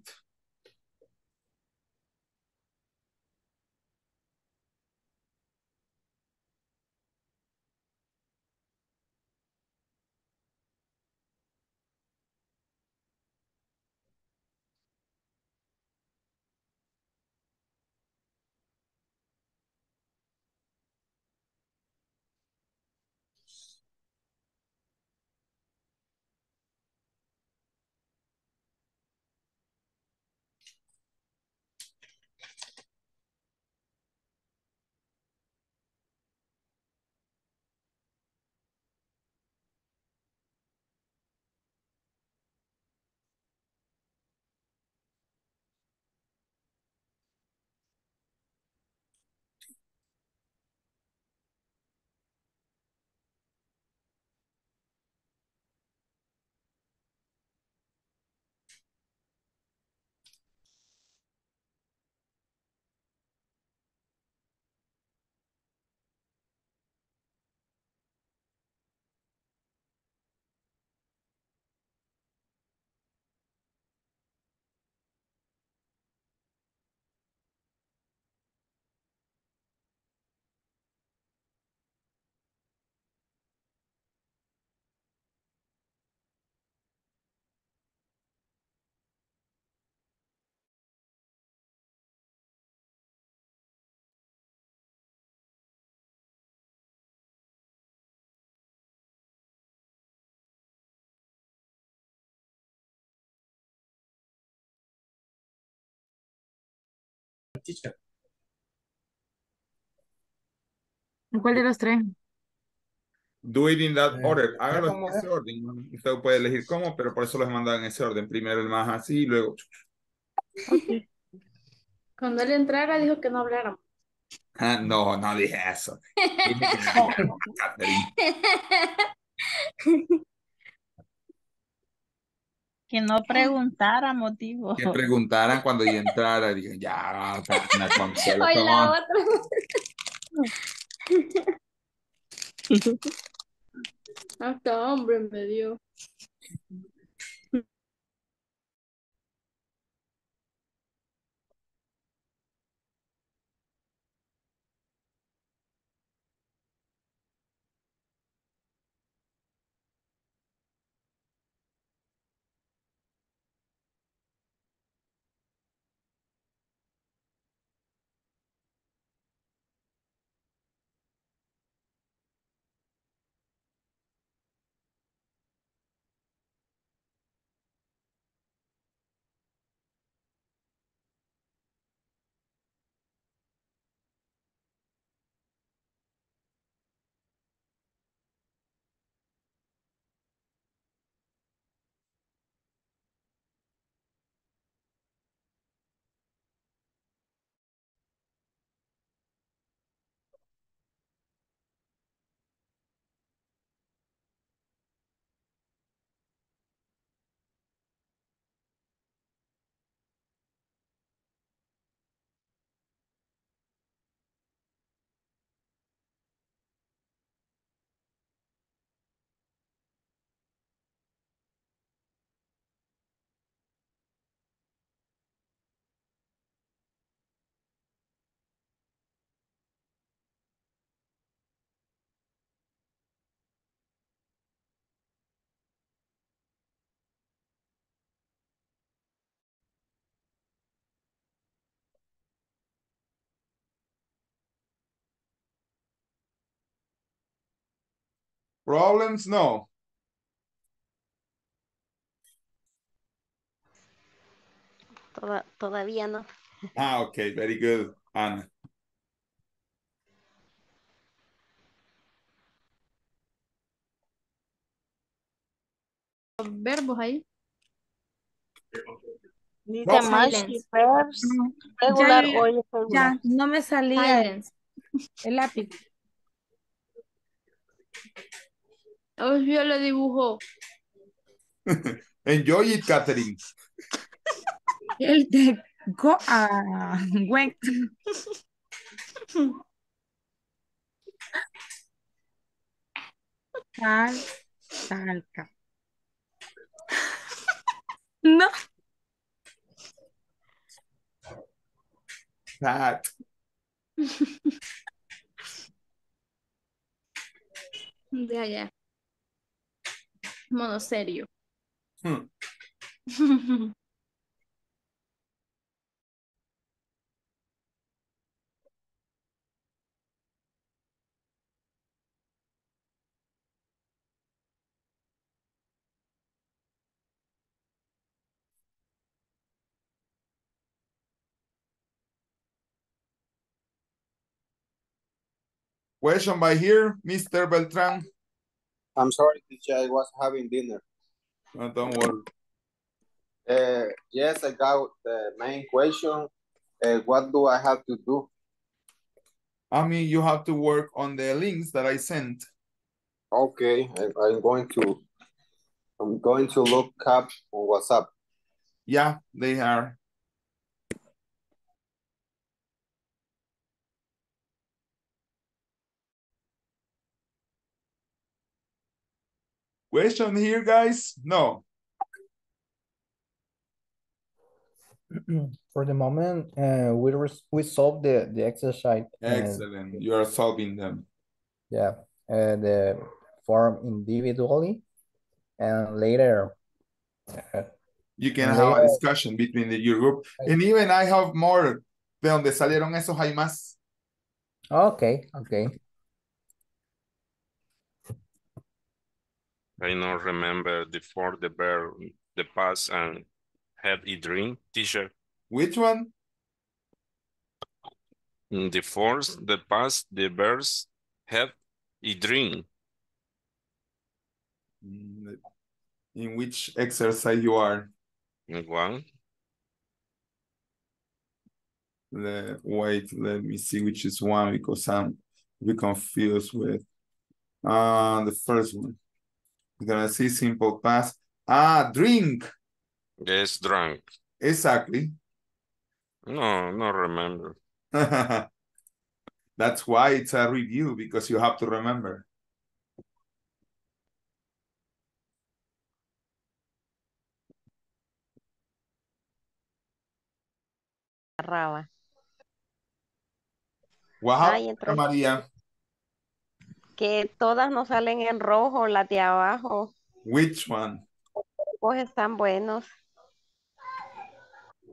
Teacher. ¿Cuál de los tres? Do it in that Eh, order. Hágalo en ese es. orden. ¿no? Usted puede elegir cómo, pero por eso los he mandado en ese orden. Primero el más así y luego. Cuando él entrara dijo que no habláramos. Ah, no, no dije eso. Que no preguntara motivo. Que preguntaran cuando yo entrara. Dije, ya, una. Hoy *laughs* come la otra. *laughs* Hasta hombre me dio. Problems? No. Toda- todavía no. Ah, okay, very good, Ana. verbos ahí. Dice No, silence. verbs, Ya, regular ya, o ya, no me salía Silence. el lápiz. Hoy yo le dibujó. *laughs* Enjoy it, Catherine. El de go a went. Sal, salca. No. Pat. De allá. Modo serio. Hmm. *laughs* Question by here, Mr. Beltran. I'm sorry, teacher, I was having dinner. No, don't worry. Uh, yes, I got the main question. Uh, what do I have to do? I mean, you have to work on the links that I sent. Okay, I, I'm going to, I'm going to look up on WhatsApp. Yeah, they are. Question here, guys? No. *clears throat* For the moment, uh, we we solved the the exercise. Excellent. You are solving them. Yeah, uh, the form individually, and later. uh, You can and have a discussion between the, your group. And even I have more. De donde salieron esos hay más. Okay, okay. I don't remember the for the verb, the past and have a dream, teacher. Which one? The force, the past, the verbs have a dream. Mm, In which exercise you are? One, wait, let me see which is one because I'm be confused with uh the first one. We're gonna see simple past. Ah, drink. yes, drunk. Exactly. No, no remember. *laughs* That's why it's a review because you have to remember. Raba. What Ay, happened, María? Que todas nos salen en rojo, las de abajo. Which one? Pues están buenos.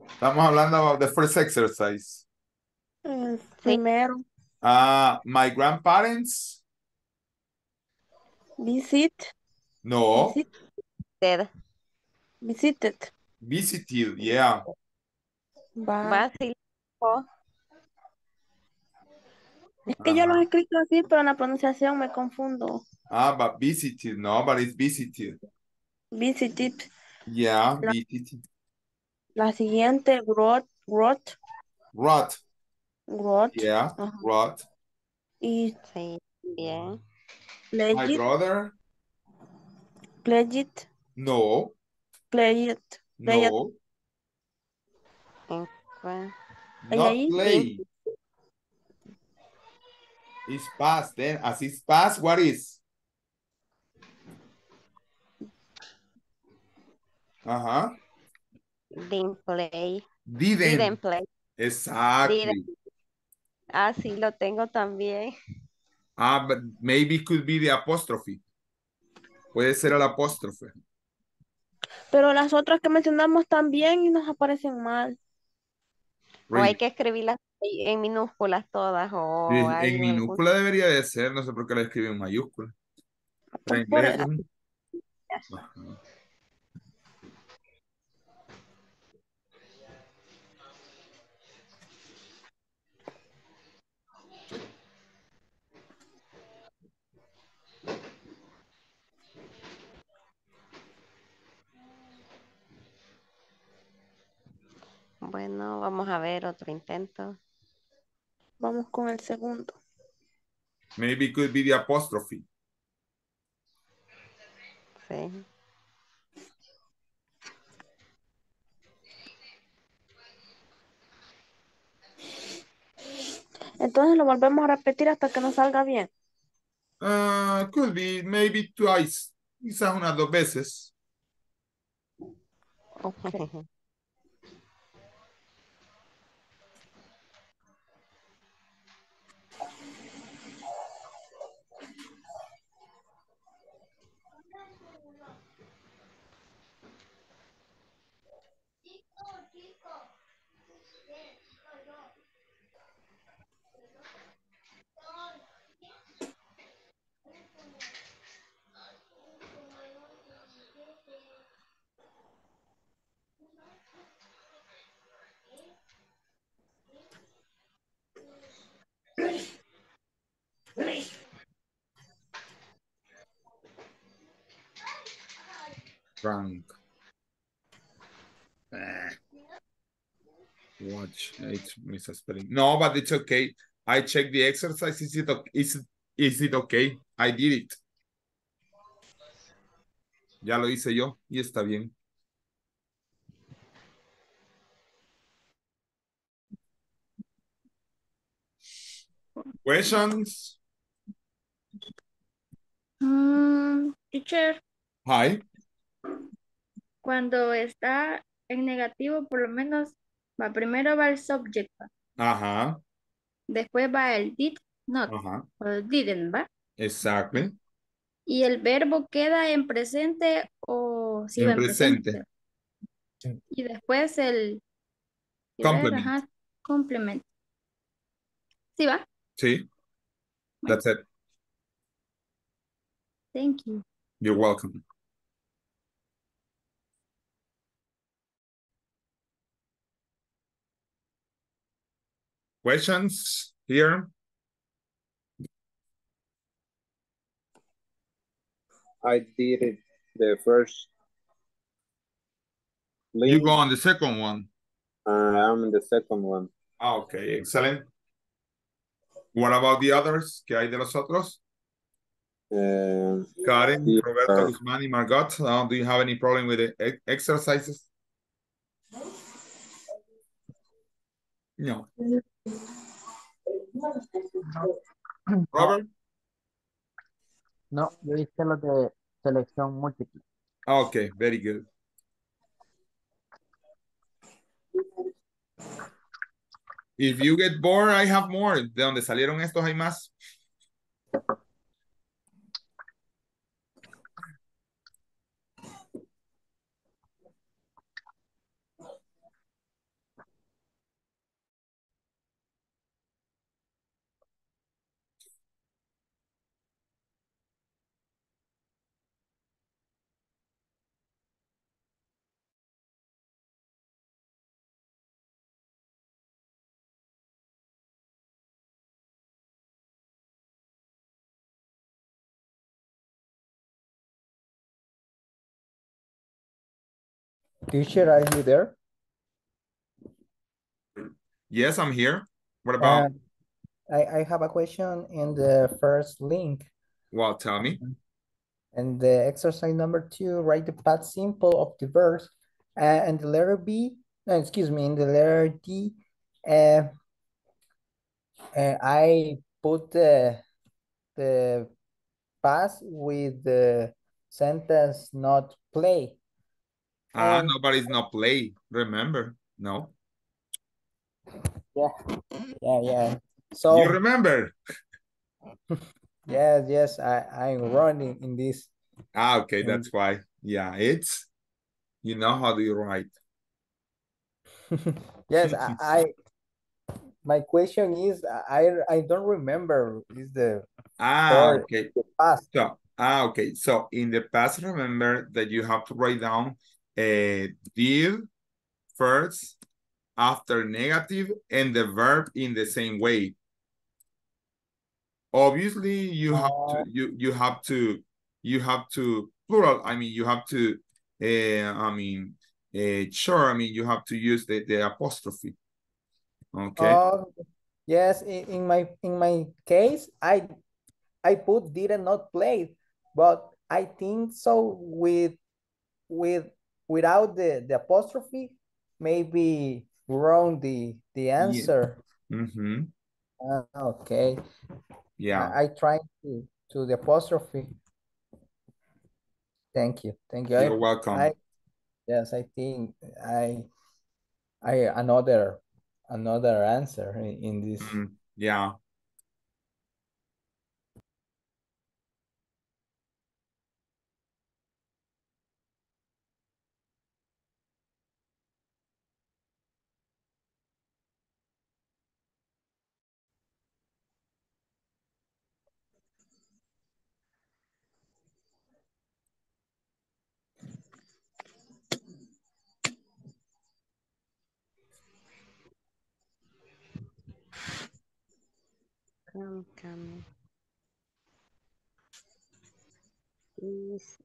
Estamos hablando about the first exercise. El primero. Uh, my grandparents? Visit. No. Visited. Visited. Visited, yeah. Va. Es que yo los he escrito así, pero en la pronunciación me confundo. Ah, but visited, no, but it's visited. Visited. Yeah, La- visited. La siguiente, wrote, wrote, Rot, wrote. yeah, Ajá. rot. Y Sí, bien. My brother? pledged, No, pledged, pledged. no, En- bueno, Ahí, not ahí. play. It's past, then as it's past, what is? Uh-huh. Didn't play. Didn't. Didn't play. Exactly. Didn't. Ah, sí, lo tengo también. Ah, but maybe it could be the apostrophe. Puede ser el apóstrofe. Pero las otras que mencionamos también y nos aparecen mal. O hay que escribirlas en minúsculas todas. O en algún- minúscula debería de ser, no sé por qué la escribe en mayúscula. Por-. Bueno, vamos a ver otro intento. Vamos con el segundo. Maybe it could be the apostrophe. Sí. Entonces lo volvemos a repetir hasta que nos salga bien. Uh, could be maybe twice. Quizás unas dos veces. Drunk. Eh. Watch. It's misspelling. No, but it's okay. I checked the exercise. Is it okay? Is it, is it okay? I did it. Ya lo hice yo y está bien. Questions? Mm, teacher, Hi. Cuando está en negativo, por lo menos, va primero va el subject, va. Ajá. después va el did not Ajá. o didn't, ¿va? Exactly. Y el verbo queda en presente o si En en presente. Y después el Complement. ajá, complement. ¿Sí va? Sí. That's it. Thank you. You're welcome. Questions here? I did it the first. You go on the second one. Uh, I'm in the second one. Ah, okay, excellent. What about the others? ¿Qué hay de los otros? Uh, Karen, yeah, Roberto uh, Guzmán, y Margot, uh, do you have any problem with the e- exercises? No. Robert? No, yo hice los de selección múltiple. Okay, very good. If you get bored, I have more. De donde salieron estos hay más. Teacher, are you there? Yes, I'm here. What about? Uh, I, I have a question in the first link. Well, tell me. And the exercise number two, write the past simple of the verse. Uh, and the letter B, no, excuse me, in the letter D, uh, uh, I put the, the past with the sentence not play. Ah, And- nobody's not play. Remember? No. Yeah, yeah, yeah. So You remember? *laughs* yes, yes, I I'm running in this. Ah, okay, that's why. Yeah, it's you know how do you write? *laughs* Yes, I, I my question is I I don't remember is the Ah, okay. the past. So Ah, okay. So in the past, remember that you have to write down uh, did first, after negative, and the verb in the same way. Obviously, you have to you you have to you have to plural. I mean, you have to. Uh, I mean, uh, sure. I mean, you have to use the the apostrophe. Okay. Oh, yes, in, in my in my case, I I put didn't not play, but I think so with with without the the apostrophe, maybe wrong the the answer. Mm-hmm. Ah, okay. Yeah. I, I tried to to the apostrophe. Thank you. Thank you. You're welcome. I, yes, I think I I another another answer in, in this. Mhm. Yeah. please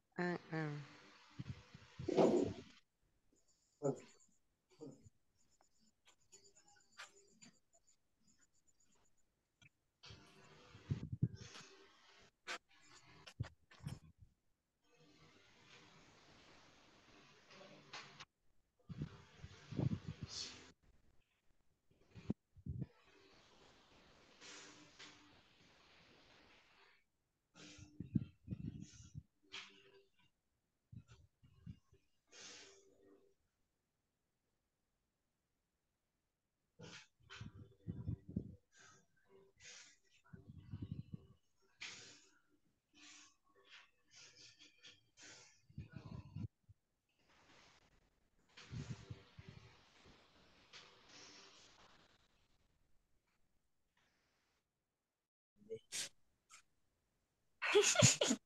*laughs*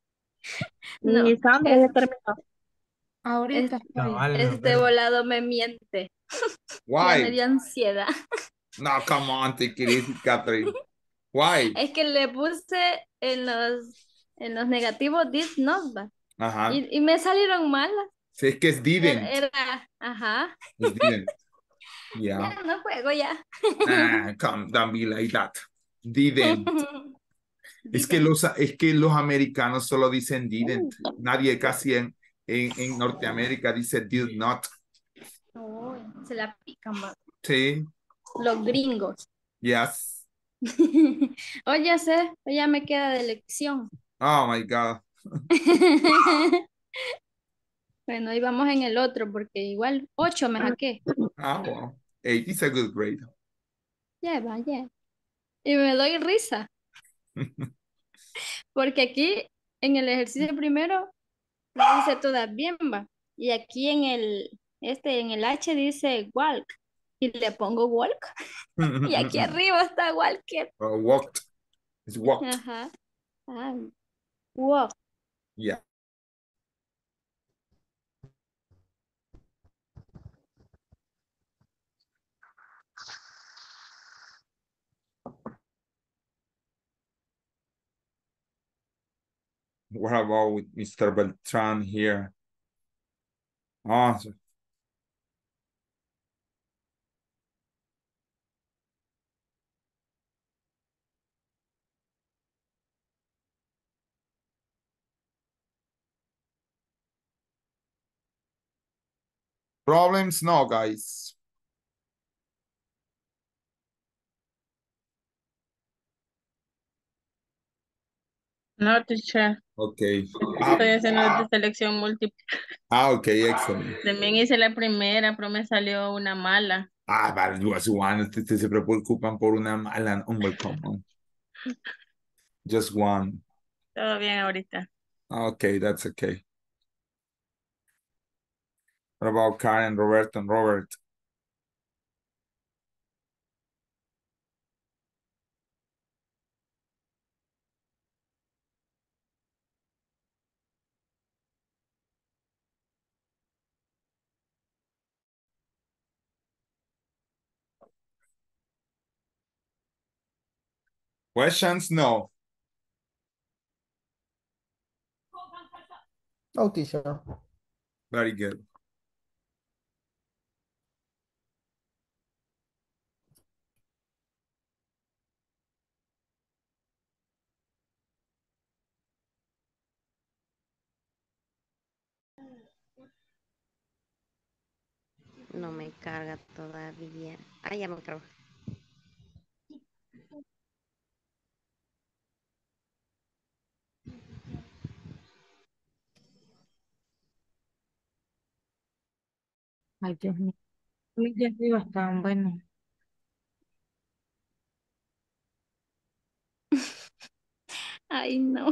No, Y Sandra ya terminó. Ahorita. Cabal, Este pero- volado me miente. *laughs* Ya me Why? dio ansiedad. No, come on, take it easy, Catherine. Why? Es que le puse en los, en los negativos did not, va. Ajá. Y, y me salieron malas. Si es que es didn't. Era, era- ajá. Es didn't. *laughs* Yeah. Ya no juego ya. Ah, come, don't be like that. Didn't. *laughs* Es que los, es que los americanos solo dicen didn't. Nadie casi en, en, en Norteamérica dice did not. Se la pican, va. Sí. Los gringos. Yes. *laughs* Oye, sé, ya me queda de lección. Oh my God. *laughs* Bueno, ahí vamos en el otro, porque igual ocho me saqué. Ah, well. Eight is a good grade. Va, ya. Y me doy risa. *laughs* Porque aquí en el ejercicio primero dice todas bien, va. Y aquí en el, este, en el H dice walk. Y le pongo walk. *laughs* Y aquí *laughs* arriba está walker. Uh, walked. It's walked. Ajá. Ah, walk. Yeah. What about with Mr. Beltran here? Ah, Problems? No, guys. No, teacher. Okay. Ah, Estoy haciendo de selección múltiple. ah, okay, excellent. También hice la primera, pero me salió una mala. Ah, but you as one, ustedes se preocupan por una mala, come on. Just one. Todo bien ahorita. Okay, that's okay. What about Karen, Roberto, and Robert? Questions? No. Oh, teacher. Very good. No me carga todavía. Ah, ya me cargó. Ay, Dios mío. Los de arriba estaban buenos. *laughs* Ay, no.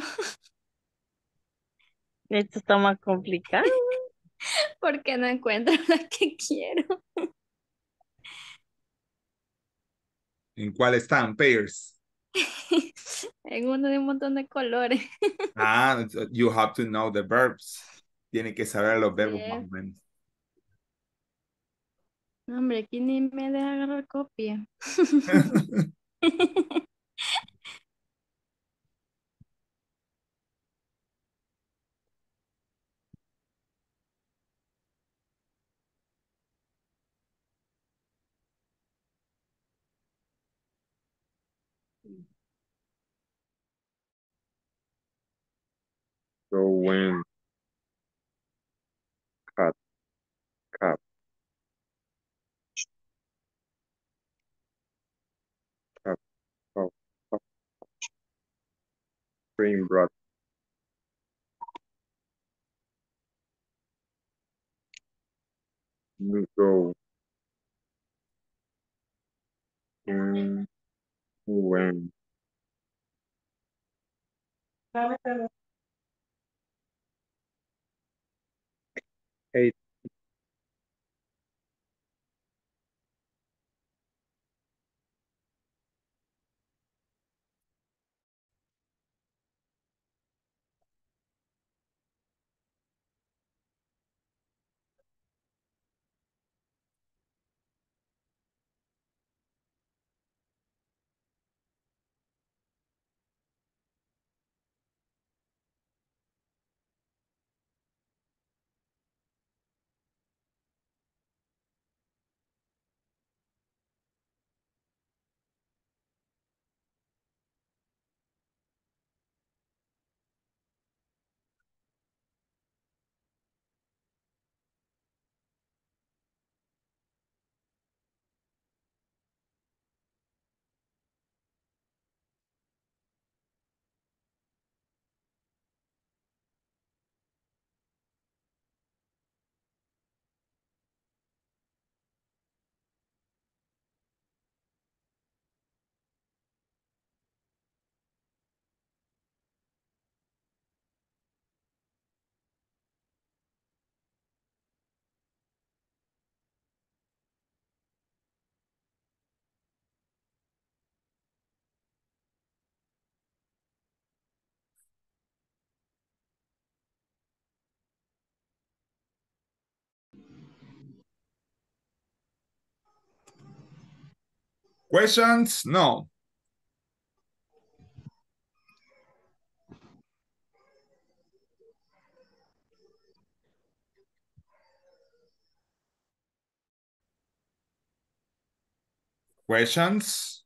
Esto está más complicado. *laughs* Porque no encuentro *laughs* la que quiero. ¿En cuál están? Pairs. En uno de un montón de colores. Ah, you have to know the verbs. Tiene que saber los verbos Sí. más o menos. Hombre, aquí ni me deja agarrar copia. *laughs* So when greenbrier Questions? No. Questions?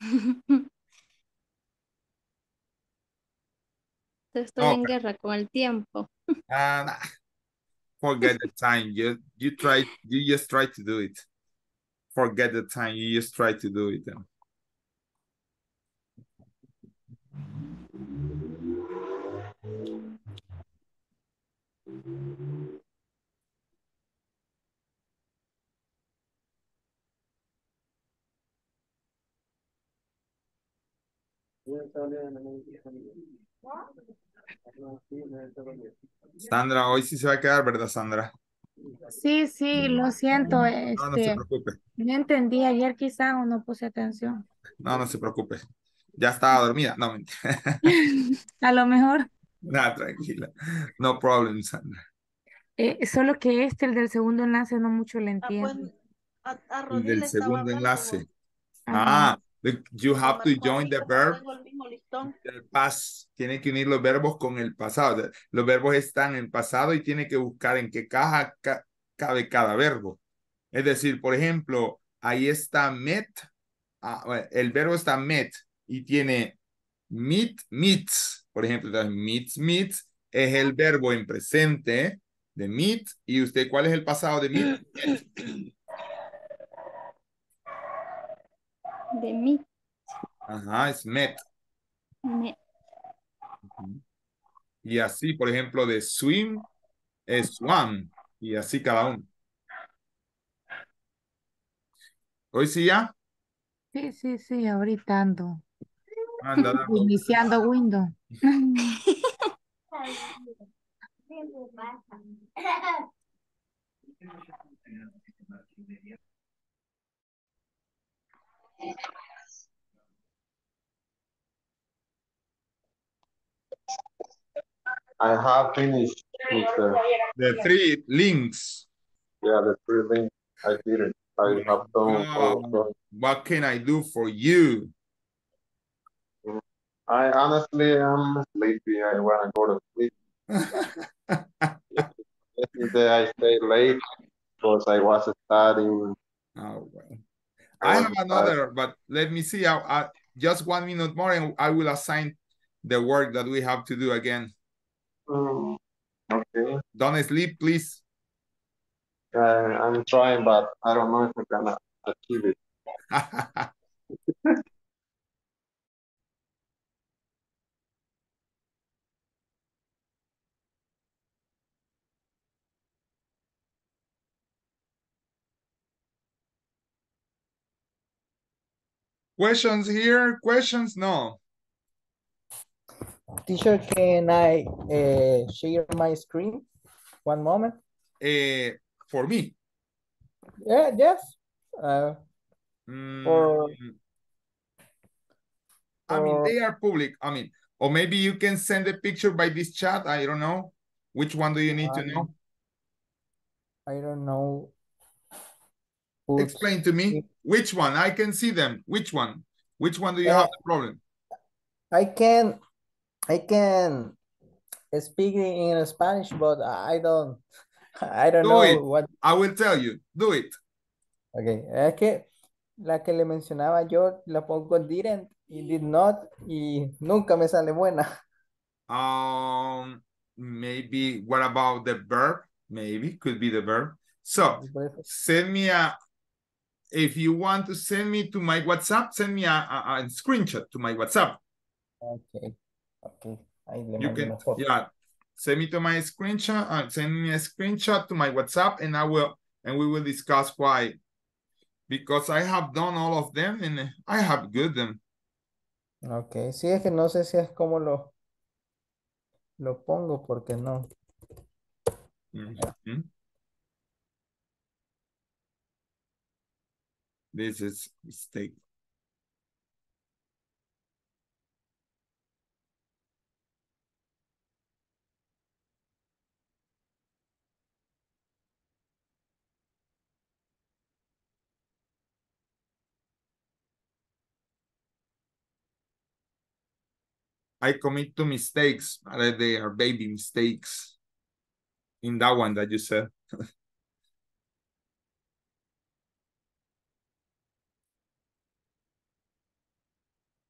*laughs* Estoy en Okay. guerra con el tiempo. Ah, nah. Forget the time. You you try you just try to do it. Forget the time. You just try to do it. then. Sandra, hoy sí se va a quedar, ¿verdad, Sandra? Sí, sí, lo siento, No, no se este, preocupe. no entendí ayer quizá o no puse atención. No, no se preocupe. Ya estaba dormida. No, mentira. *laughs* A lo mejor, Nada, tranquila. No problem, Sandra. eh, solo que este, el del segundo enlace, no mucho le Ah, pues, entiendo. a, a El del segundo enlace. Ah, You have to join the verb el past. Tiene que unir los verbos con el pasado. Los verbos están en pasado y tiene que buscar en qué caja ca- cabe cada verbo. Es decir, por ejemplo, ahí está met. ah, bueno, el verbo está met y tiene meet, meets. Por ejemplo, entonces, meets, meets es el verbo en presente de meet. ¿Y usted cuál es el pasado de meet? *clears throat* De mí. Ajá, es met. Me- Ujú. Y así, por ejemplo, de swim es swam. Y así cada uno. Hoy sí ya. Sí, sí, sí, ahorita ando Anda, dando- iniciando Windows. *laughs* I have finished with the, The three links. yeah, the three links. I did it. I have done um, all. What can I do for you? I honestly am sleepy. I want to go to sleep. *laughs* Yesterday I stayed late because I was studying. Oh, well. I have another, but let me see. I, I, just one minute more and I will assign the work that we have to do again. Mm, okay. Don't sleep, please. Uh, I'm trying, but I don't know if I'm gonna achieve it. *laughs* Questions here? Questions? No. Teacher, can I uh, share my screen? One moment. Eh, for me. Yeah, yes. Uh, for, Mm, I mean, they are public. I mean, or maybe you can send a picture by this chat. I don't know. Which one do you need to Um, know? I don't know. Explain to me. Which one? I can see them. Which one? Which one do you Uh, have the problem? I can, I can speak in Spanish, but I don't, *laughs* I don't Do know it. what. I will tell you. Do it. Okay, es que la que le mencionaba yo la pongo didn't y did not y nunca me sale buena. Um, maybe what about the verb? Maybe could be the verb. So send me a if you want to send me to my WhatsApp, send me a, a, a screenshot to my WhatsApp. Okay, okay. Le You can yeah, send me to my screenshot, uh, send me a screenshot to my WhatsApp and I will and we will discuss why. Because I have done all of them and I have good them. Ok, sí, es que no sé si es como lo, lo pongo porque no. Mhm. This is mistake. I commit two mistakes, but they are baby mistakes. In that one that you said. *laughs*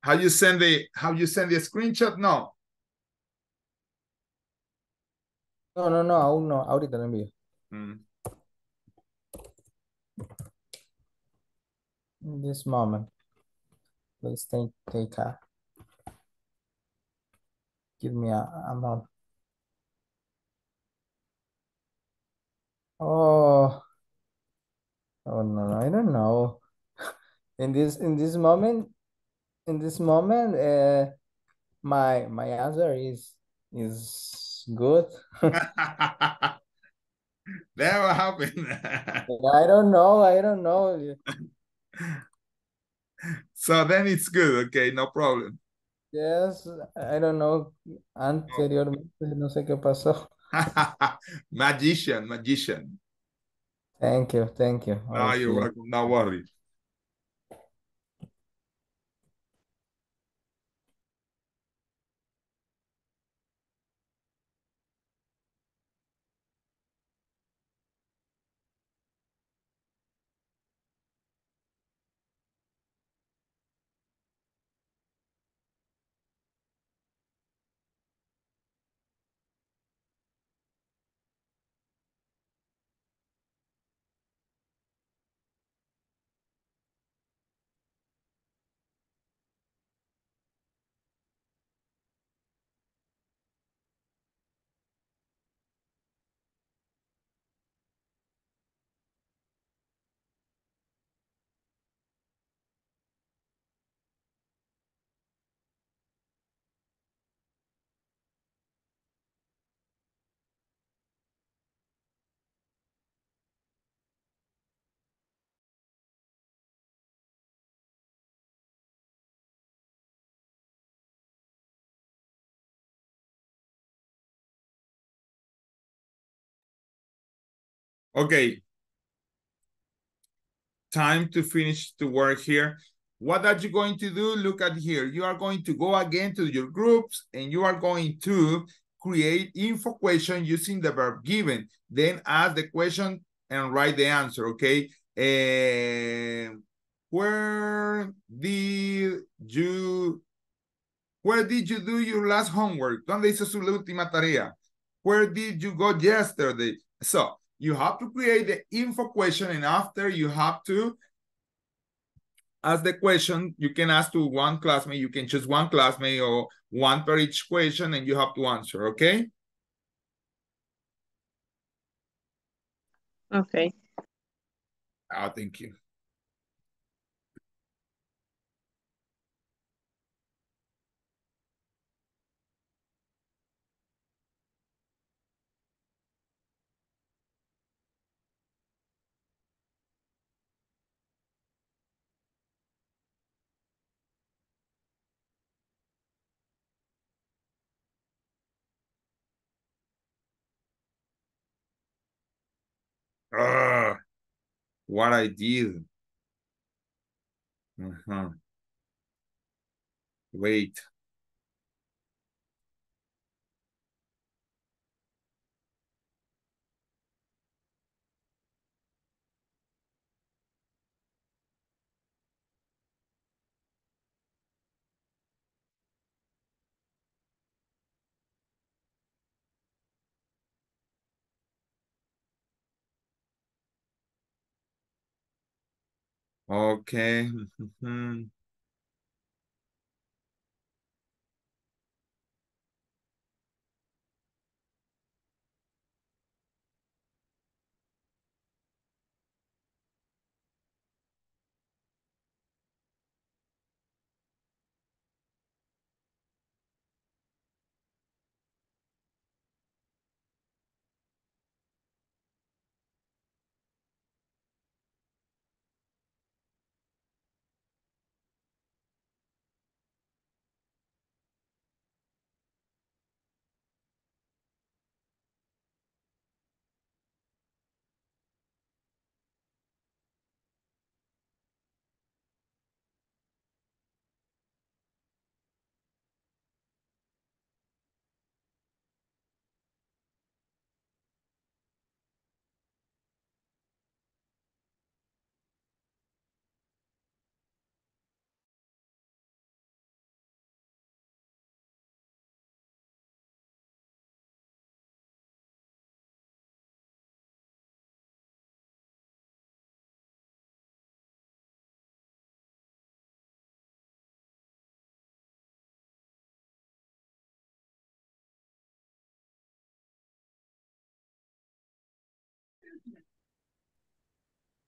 How you send the how you send the screenshot? No. No, no, no, aún no, ahorita lo envío. Mm. In this moment. Please take, take a, give me a, a moment. Oh, oh no, no, I don't know. *laughs* In this, in this moment, in this moment, uh, my, my answer is, is good. *laughs* that will happen. *laughs* I don't know, I don't know. *laughs* so then it's good, okay, no problem. Yes, I don't know. Anteriormente, no sé qué pasó. magician, magician. Thank you, thank you. No, you're Okay. welcome, no worry. Okay. Time to finish the work here. What are you going to do? Look at here. You are going to go again to your groups and you are going to create info question using the verb given. Then ask the question and write the answer, okay? And where did you where did you do your last homework? ¿Dónde hizo su última tarea? Where did you go yesterday? So you have to create the info question and after you have to ask the question. You can ask to one classmate. You can choose one classmate or one per each question and you have to answer, okay? Okay. Oh, thank you. Ah, what I did. Uh-huh. Wait. Okay. *laughs* Mm-hmm.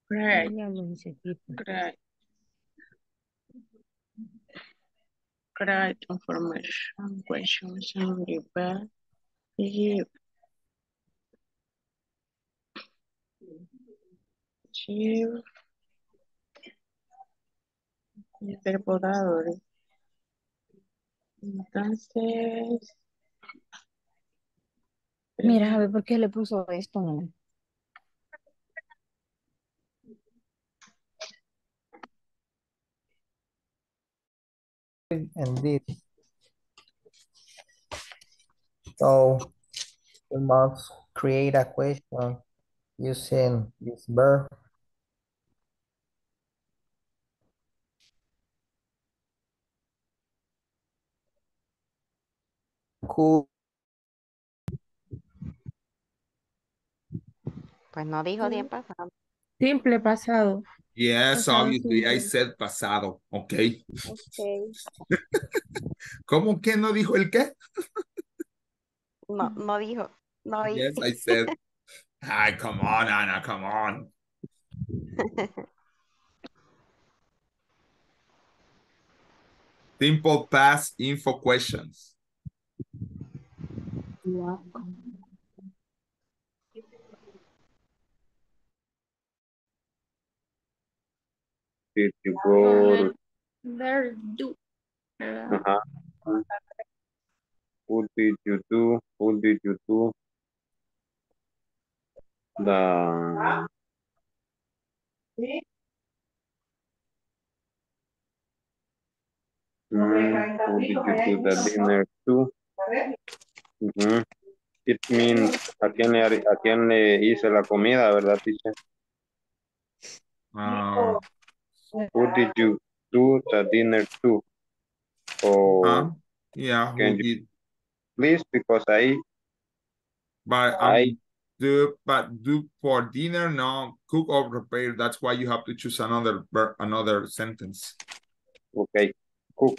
Great. Great. Great information, questions, and repair. Give. Give. ¿eh? Entonces, Mira, a ver por qué le puso esto. no? And this. So we must create a question using this verb. Cool. Pues no dijo bien pasado. Simple pasado. Yes, Pasado obviously, I simple. said pasado, okay. Okay. *laughs* ¿Cómo que no dijo el qué? No, no dijo. No. Yes, I said. Ay, come on, Ana, come on. Simple past info questions. Did you go? to- Ver, do. ¿verdad? Ajá. Who did you do? Who did you do? The Mm, who did you do the dinner to? Ujú. It means a quién le, a quién le hice la comida, ¿verdad, teacher? Ah, Who did you do the dinner to? Oh, ah, yeah, can you did, please because I but I um, do, but do for dinner, no, cook or prepare. That's why you have to choose another another sentence. okay cook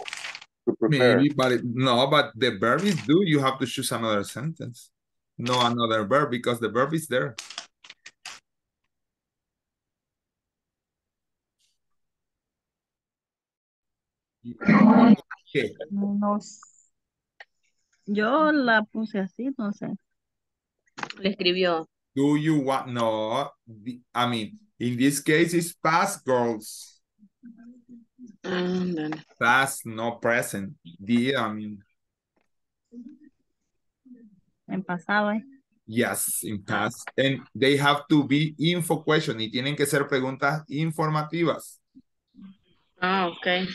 to prepare. Maybe, but it, no, but the verb is do. You have to choose another sentence, no another verb because the verb is there. Okay. No Yo la puse así, no sé. Le escribió. Do you want? No, I mean, in this case, it's past, girls. Ándale. Past, no present. The, I mean, En pasado, ¿eh? yes, in past. And they have to be info question y tienen que ser preguntas informativas. Ah, ok.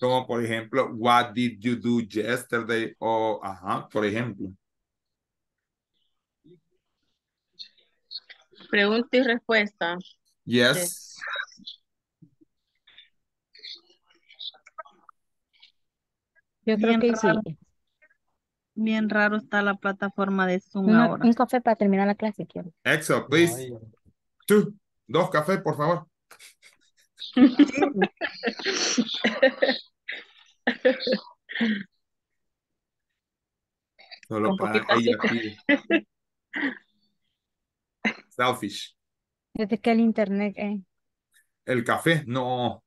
Como por ejemplo, what did you do yesterday? O, ajá, por ejemplo. Pregunta y respuesta. Yes. Yo creo Bien que sí. raro, bien raro está la plataforma de Zoom Una- ahora. un café para terminar la clase, quiero. Exo, please. Two. Dos cafés, por favor. Solo para ella pide. Selfish. Desde que el internet, eh. El café, no.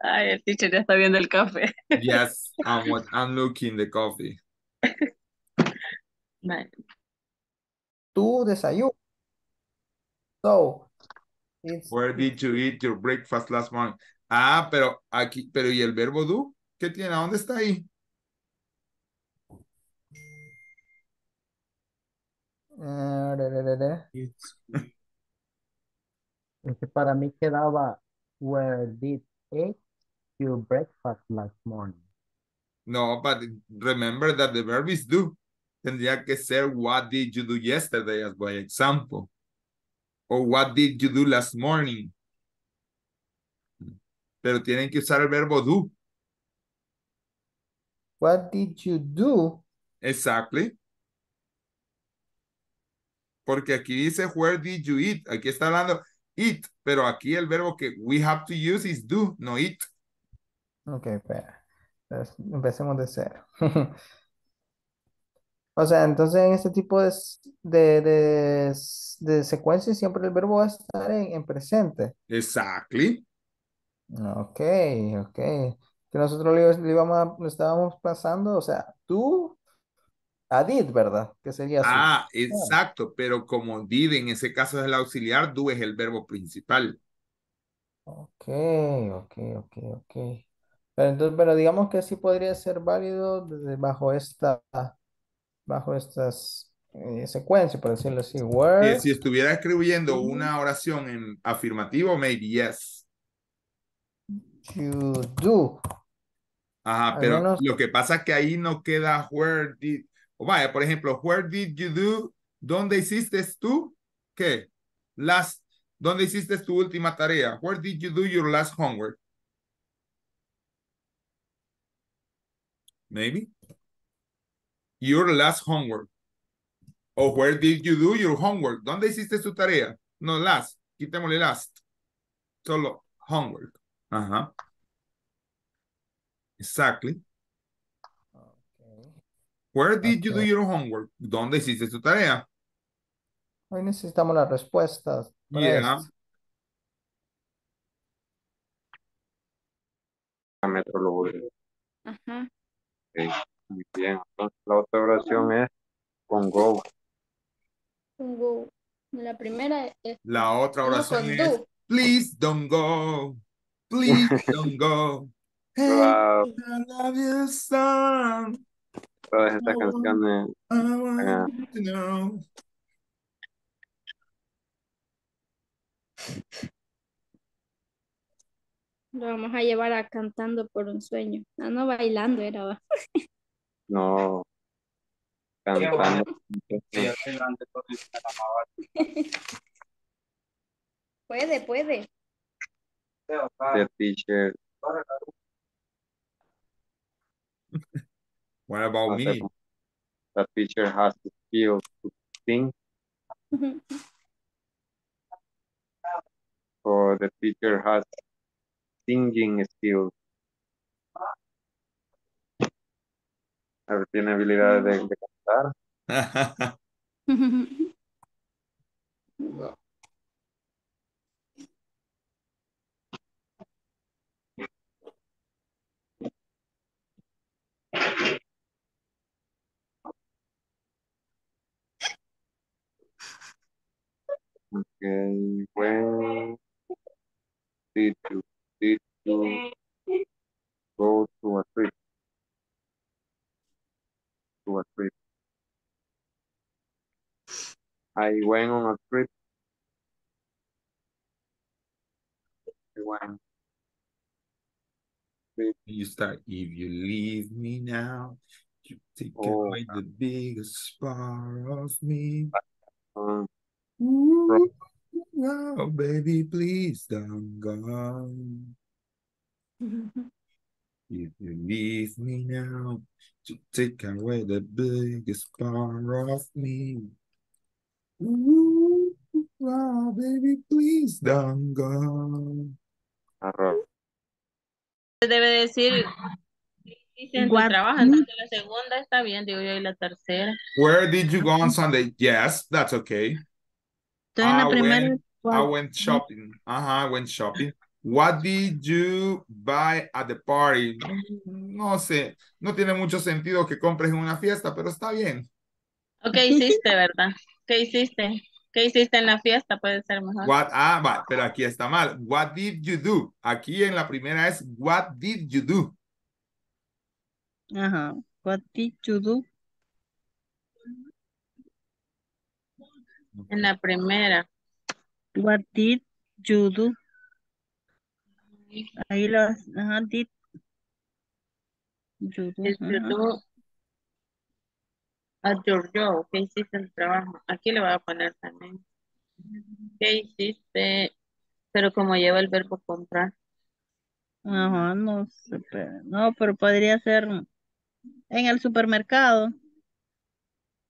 Ay, el teacher ya está viendo el café. Yes, I'm, what, I'm looking the coffee. Vale. Tu desayuno. So, it's Where did you eat your breakfast last morning? Ah, pero aquí, pero ¿y el verbo do? ¿Qué tiene? ¿A dónde está ahí? Ah. Es que para mí quedaba Where did eat your breakfast last morning? No, but remember that the verb is do. Tendría que ser what did you do yesterday as by example. Or what did you do last morning? Pero tienen que usar el verbo do. What did you do? Exactly. Porque aquí dice where did you eat? Aquí está hablando eat, pero aquí el verbo que we have to use is do, no eat. Ok, espera. Empecemos de cero. *laughs* O sea, entonces en este tipo de, de, de, de secuencias siempre el verbo va a estar en, en presente. Exactly. Ok, ok. Que nosotros le, le íbamos a- le estábamos pasando, o sea, tú a did, ¿verdad? Que sería su. Ah, exacto, pero como did en ese caso es el auxiliar, do es el verbo principal. Ok, ok, ok, ok. Pero entonces, pero digamos que sí podría ser válido desde bajo esta, bajo estas eh, secuencias, por decirlo así. Where si estuviera escribiendo una oración en afirmativo, maybe yes. you do. Ajá, pero menos- lo que pasa es que ahí no queda where did, o vaya, por ejemplo, where did you do, ¿dónde hiciste tú? ¿Qué? Last, ¿dónde hiciste tu última tarea? Where did you do your last homework? Maybe. Your last homework. O where did you do your homework? ¿Dónde hiciste tu tarea? No, last. Quitémosle last. Solo homework. Ajá. Exactly. Where did you do your homework? ¿Dónde hiciste tu tarea? Hoy necesitamos las respuestas Yeah. metodología. Ajá. Muy bien. Entonces la otra oración es con go. Con go. La primera es La otra oración es do. Please don't go. Please *laughs* don't go. Hey, Wow. I love you, son. todas estas canciones. I want you to know. Lo vamos a llevar a cantando por un sueño. Ah, no bailando era. *laughs* no. Cantando. *laughs* Puede, puede. The teacher. *laughs* What about me? The teacher has the skill to sing. *laughs* Or the teacher has singing skills. A ver, tiene habilidades de, de cantar. Okay, when did you did you go to a trip? To a trip. I went on a trip. I went. You start, if you leave me now, you take Oh. away the biggest part of me. Um, Ooh, wow, baby, please don't go. *laughs* If you leave me now, to take away the biggest part of me. Ooh, wow, baby, please don't go. arroz. Debe decir, dice en tu trabajo, entonces la segunda está bien, digo yo, y la tercera. Where did you go on Sunday? Yes, that's okay. Estoy en la I primera. went, I went shopping. Uh-huh, I went shopping. What did you buy at the party? Mm, No sé, no tiene mucho sentido que compres en una fiesta, pero está bien. ¿O qué hiciste, verdad? ¿Qué hiciste? ¿Qué hiciste en la fiesta? Puede ser mejor. What, ah, va, pero aquí está mal. What did you do? Aquí en la primera es what did you do? Ajá. What did you do? En la primera. What did you do? Ahí las, ajá, did ajá. do at your job? ¿Qué hiciste en el trabajo? Aquí le voy a poner también. ¿Qué hiciste? Pero como lleva el verbo comprar. Ajá, no sé, pero- no, pero podría ser en el supermercado.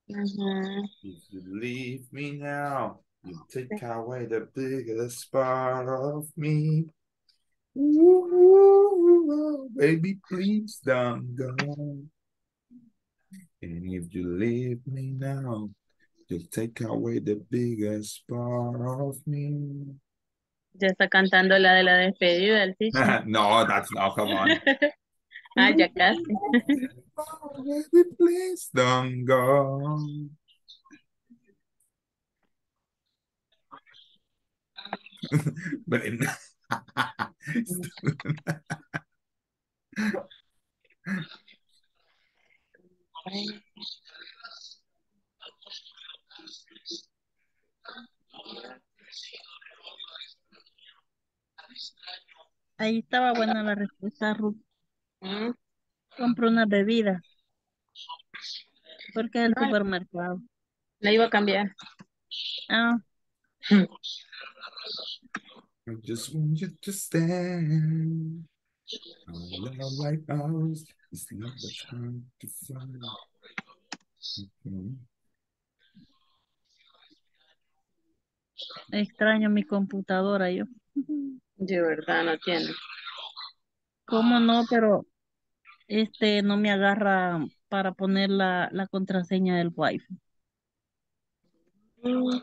If you leave me now, you take away the biggest part of me. Ooh, baby, please don't go. And if you leave me now, you'll take away the biggest part of me. Ya está cantando la de la despedida *laughs* teacher. no, that's not, come on. *laughs* Ah, ya casi. Oh, baby, please don't go. *laughs* Brenda. Ahí estaba buena la respuesta, Ruth. Mm, Compro una bebida. Porque es el Ah. supermercado. La iba a cambiar. Ah, I just want you to stand. Love like ours is not the time to find. Extraño mi computadora yo. De verdad, no tiene. ¿Cómo no? Pero este no me agarra para poner la, la contraseña del wifi. Mm,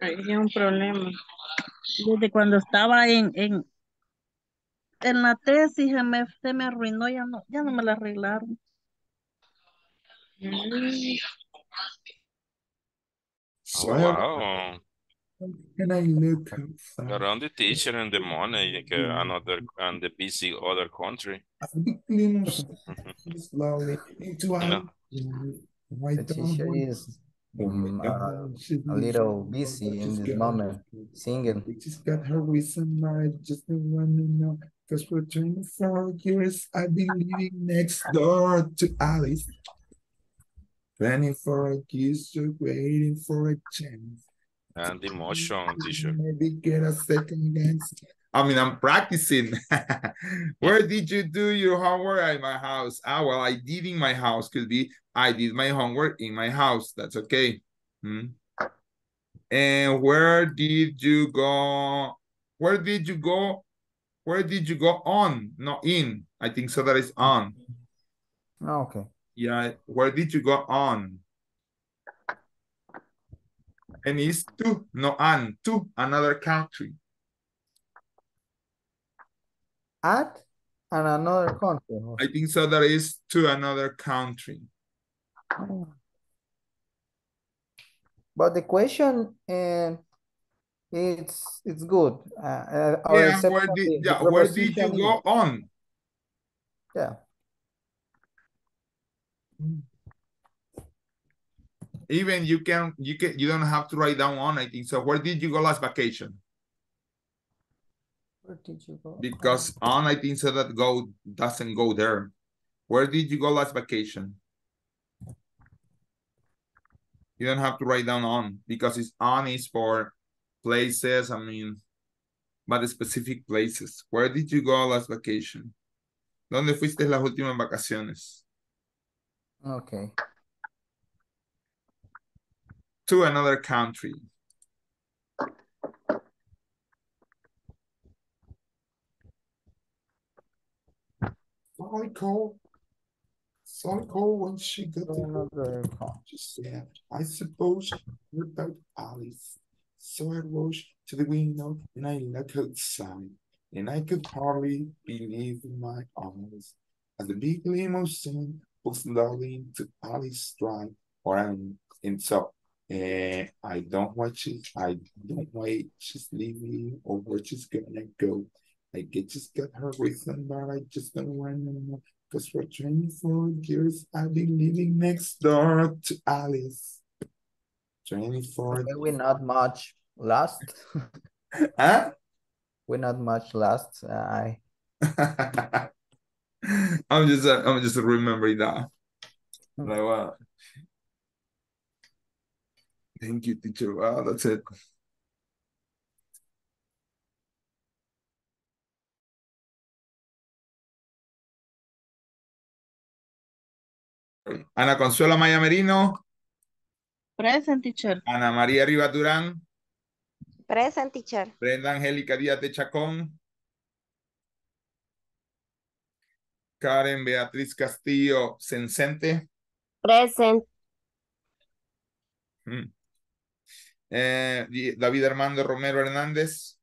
Ahí es un problema. Desde cuando estaba en, en, en la tesis se me, se me arruinó, ya no, ya no me la arreglaron. Mm, So I have, wow. and I look. Around the teacher and the money, like, uh, another and the busy other country. Slowly into Yeah. Why The teacher is My mm, uh, she's a little busy in this moment, singing. She's got her reason, I just don't want to know. Cause for 24 years, I've been living next door to Alice. 24 years, just waiting for a chance. And the motion, teacher. Maybe get a second dance. I mean, I'm practicing. *laughs* Where did you do your homework at my house? Ah, well, I did in my house. Could be I did my homework in my house. That's okay. Hmm. And where did you go? Where did you go? Where did you go on? Not in. I think so. That is on. Oh, Okay. Yeah. Where did you go on? And it's to, no, on, to another country. At and another country. I think so. That is to another country. But the question uh, it's it's good. Uh, uh, Yeah, where did, the yeah, where did you go on? Yeah. Even you can, you can, you don't have to write down on, I think so. Where did you go last vacation? Where did you go? Because um, on, I think so that go, doesn't go there. Where did you go last vacation? You don't have to write down on, because it's on is for places, I mean, but the specific places. Where did you go last vacation? ¿Dónde fuiste las últimas vacaciones? Okay. To another country. Psycho. Psycho when she got the Another. She said, I suppose you're about Alice. So I rose to the window and I looked outside, and I could hardly believe my eyes as the big limousine was slowly into Alice drive. Or I'm, and so uh, I don't watch it. I don't wait. She's leaving or where she's gonna go. I get just got her reason, but I just don't want know. Because for 24 years, I've been living next door to Alice. 24 Okay, we're not much last. *laughs* Huh? We're not much last. Uh, I *laughs* I'm just uh, I'm just remembering that. Like wow. Thank you, teacher. Wow, that's it. Ana Consuelo Maya Merino, Present, teacher. Ana María Rivas Durán, Present teacher. Brenda Angélica Díaz de Chacón, Karen Beatriz Castillo Sencente, Present. Mm. Eh, David Armando Romero Hernández.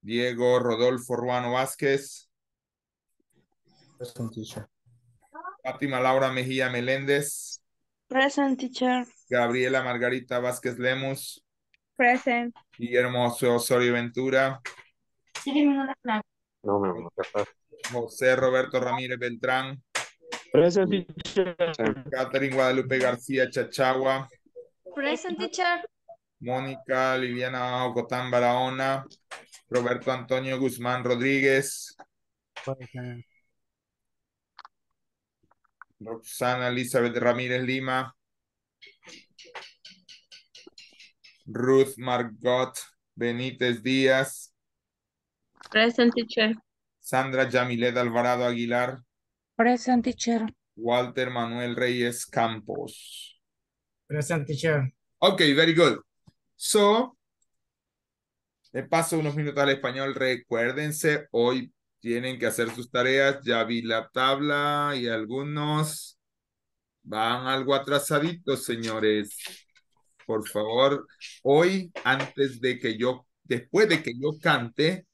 Diego Rodolfo Ruano Vázquez. Present teacher. Fátima Laura Mejía Meléndez. Present teacher. Gabriela Margarita Vázquez Lemus. Present. Guillermo Osorio Ventura. No, mi amor, ¿qué pasa? José Roberto Ramírez Beltrán. Present teacher. Catherine Guadalupe García Chachagua. Present teacher. Mónica Liliana Ocotán Barahona. Roberto Antonio Guzmán Rodríguez. Roxana Elizabeth Ramírez Lima. Ruth Margot Benítez Díaz. Present, teacher. Sandra Yamilet Alvarado Aguilar. Present teacher. Walter Manuel Reyes Campos. Present, teacher. Okay, very good. So, le paso unos minutos al español. Recuérdense, hoy tienen que hacer sus tareas. Ya vi la tabla y algunos van algo atrasaditos, señores. Por favor, hoy, antes de que yo, después de que yo cante,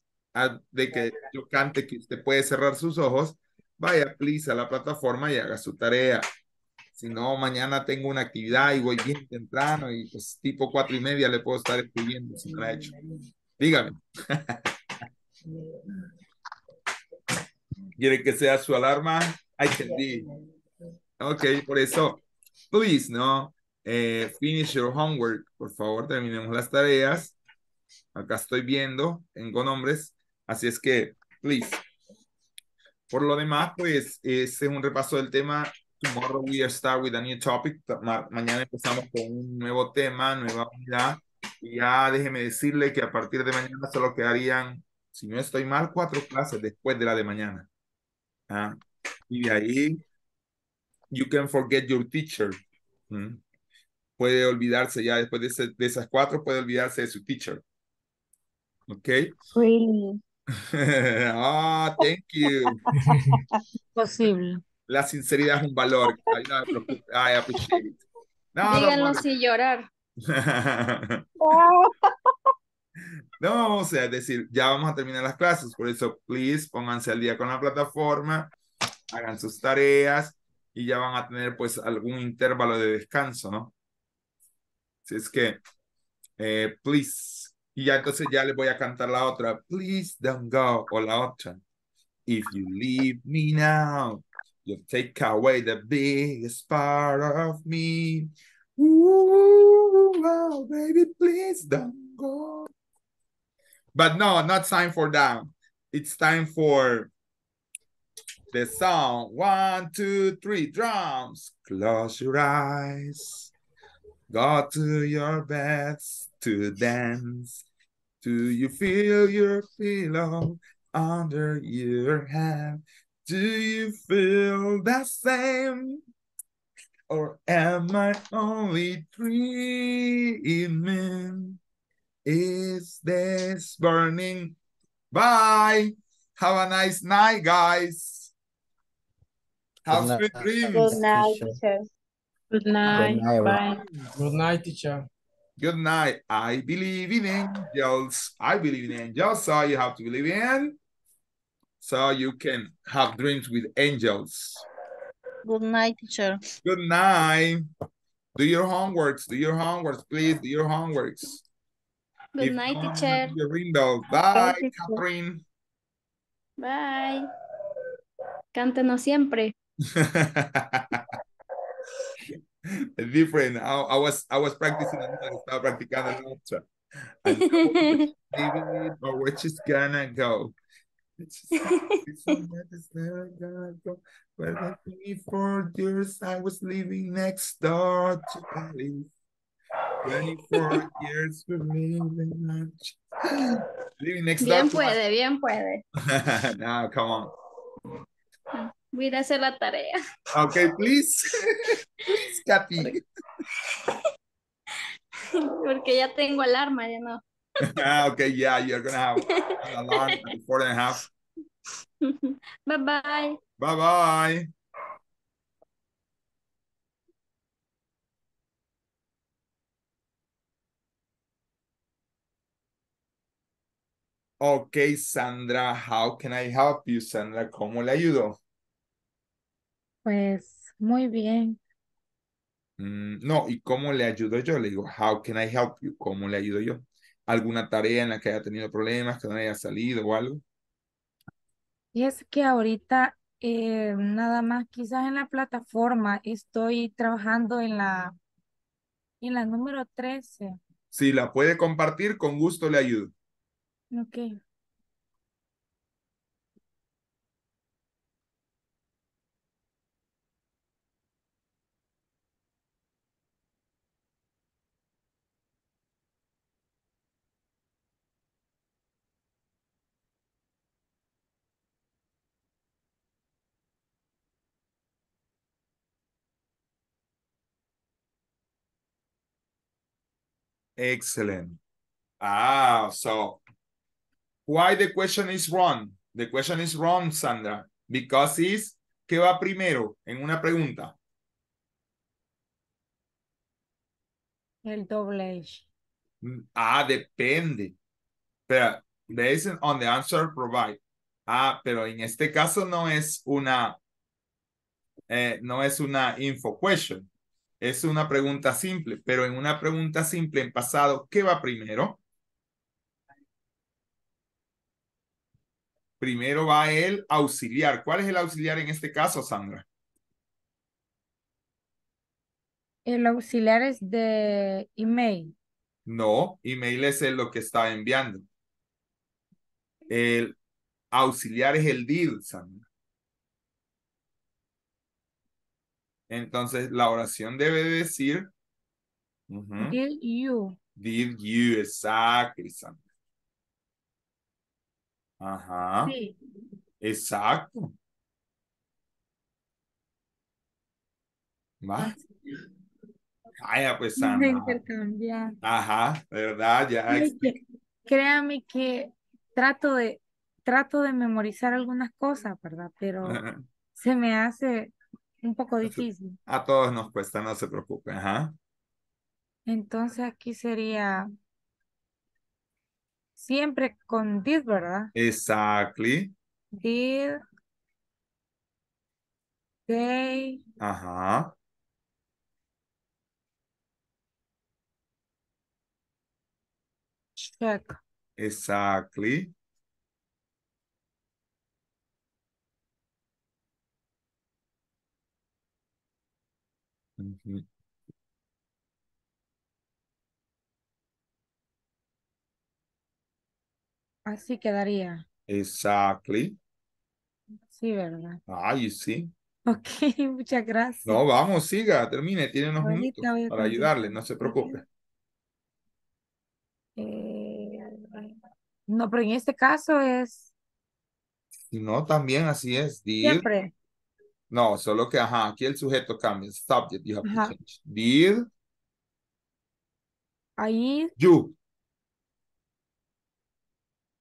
de que yo cante, que usted puede cerrar sus ojos, vaya, please, a la plataforma y haga su tarea. Si no, mañana tengo una actividad y voy bien temprano y pues tipo cuatro y media le puedo estar escribiendo si no la he hecho. Dígame. *laughs* ¿Quiere que sea su alarma? I can be. Ok, por eso, please, ¿no? Eh, finish your homework. Por favor, terminemos las tareas. Acá estoy viendo, tengo nombres. Así es que, please. Por lo demás, pues, ese es un repaso del tema. Tomorrow we start with a new topic. Ma- mañana empezamos con un nuevo tema, nueva unidad. Y ya déjeme decirle que a partir de mañana solo quedarían, si no estoy mal, cuatro clases después de la de mañana. Ah, Y de ahí, you can forget your teacher. Mm. Puede olvidarse ya después de, ese- de esas cuatro, puede olvidarse de su teacher. ¿Ok? Really. *laughs* Ah, thank you. *laughs* Posible. La sinceridad es un valor. Preocupe. I appreciate it. No, Díganlo sin llorar. *laughs* No, o sea, es decir, ya vamos a terminar las clases, por eso, please, pónganse al día con la plataforma, hagan sus tareas y ya van a tener pues algún intervalo de descanso, ¿no? Si es que, eh, please, y ya entonces ya les voy a cantar la otra, please don't go, o la otra, if you leave me now, you take away the biggest part of me. Ooh, oh, baby, please don't go. But no, not time for that. It's time for the song. One, two, three, drums. Close your eyes. Go to your beds to dance. Do you feel your pillow under your head? Do you feel the same? Or am I only dreaming? Is this burning? Bye. Have a nice night, guys. Have Good sweet night. dreams. Good night, teacher. teacher. Good night. night, Bye. Good night, teacher. Good night. I believe in angels. I believe in angels. So you have to believe in. So you can have dreams with angels. Good night, teacher. Good night. Do your homeworks. Do your homeworks, please. Do your homeworks. Good If night, teacher. Your window. Bye, teacher. Catherine. Bye. Cántenos siempre. *laughs* Different. I, I was I was practicing another, estaba practicando la otra. I know maybe but we're just gonna go. It's just it's so bad, it's never gonna go. But like 24 years I was living next door to Alice. 24 years for living much. Living next Bien puede, bien puede. *laughs* no, come on. Voy a hacer la tarea. Okay, please. please, Kathy. Porque ya tengo alarma, ya no. *laughs* Ah, okay, yeah, you're gonna have an alarm at four and a half. *laughs* Bye bye. Okay, Sandra, how can I help you, Sandra? ¿Cómo le ayudo? Pues muy bien. Mm, no, ¿y cómo le ayudo yo? Le digo, how can I help you? ¿Cómo le ayudo yo? ¿Alguna tarea en la que haya tenido problemas, que no haya salido o algo? Y es que ahorita eh, nada más quizás en la plataforma estoy trabajando en la, en la número 13. Si la puede compartir, con gusto le ayudo. Ok. Excellent. Ah, so why the question is wrong? The question is wrong, Sandra, because is ¿qué va primero en una pregunta? El doble H. Mm, Ah, depende. Pero based on the answer provide. Ah, pero en este caso no es una eh, no es una info question. Es una pregunta simple, pero en una pregunta simple en pasado, ¿qué va primero? Primero va el auxiliar. ¿Cuál es el auxiliar en este caso, Sandra? El auxiliar es de email. No, email es el lo que está enviando. El auxiliar es el did, Sandra. Entonces, la oración debe decir ujú, Did you. did you, exacto, Sandra. Ajá, Sí. exacto. Va. Vaya, pues, *laughs* intercambiar. Ajá, ¿verdad? Ya. Que- créame que trato de, trato de memorizar algunas cosas, ¿verdad? Pero se me hace un poco difícil. A todos nos cuesta, no se preocupen. Ajá. Entonces aquí sería siempre con did, ¿verdad? Exactly. Did they Ajá. check? Exactly. Ujú. Así quedaría. Exactly. Sí, ¿verdad? Ah, you see. Ok, *laughs* muchas gracias. No, vamos, siga, termine, tiene unos minutos Ahorita a para ayudarle, no se preocupe. Eh, no, pero en este caso es Si no, también así es. Did. siempre. No, solo que, ajá, aquí el sujeto cambia. Subject, you have to change. Did Ahí you.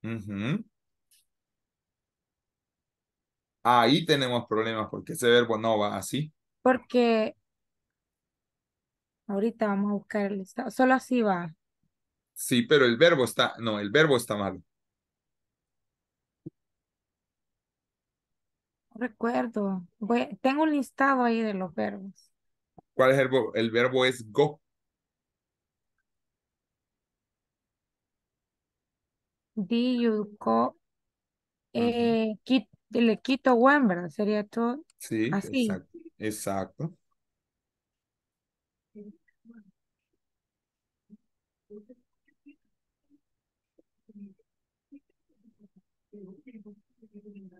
Ujú. Ahí tenemos problemas porque ese verbo no va así. porque ahorita vamos a buscar el estado. Solo así va. Sí, pero el verbo está, no, el verbo está mal. No recuerdo. Voy- tengo un listado ahí de los verbos. ¿Cuál es el verbo? El verbo es go. Di, eh, qui- le quito when, ¿verdad? Sería todo Sí, así. exacto. Exacto.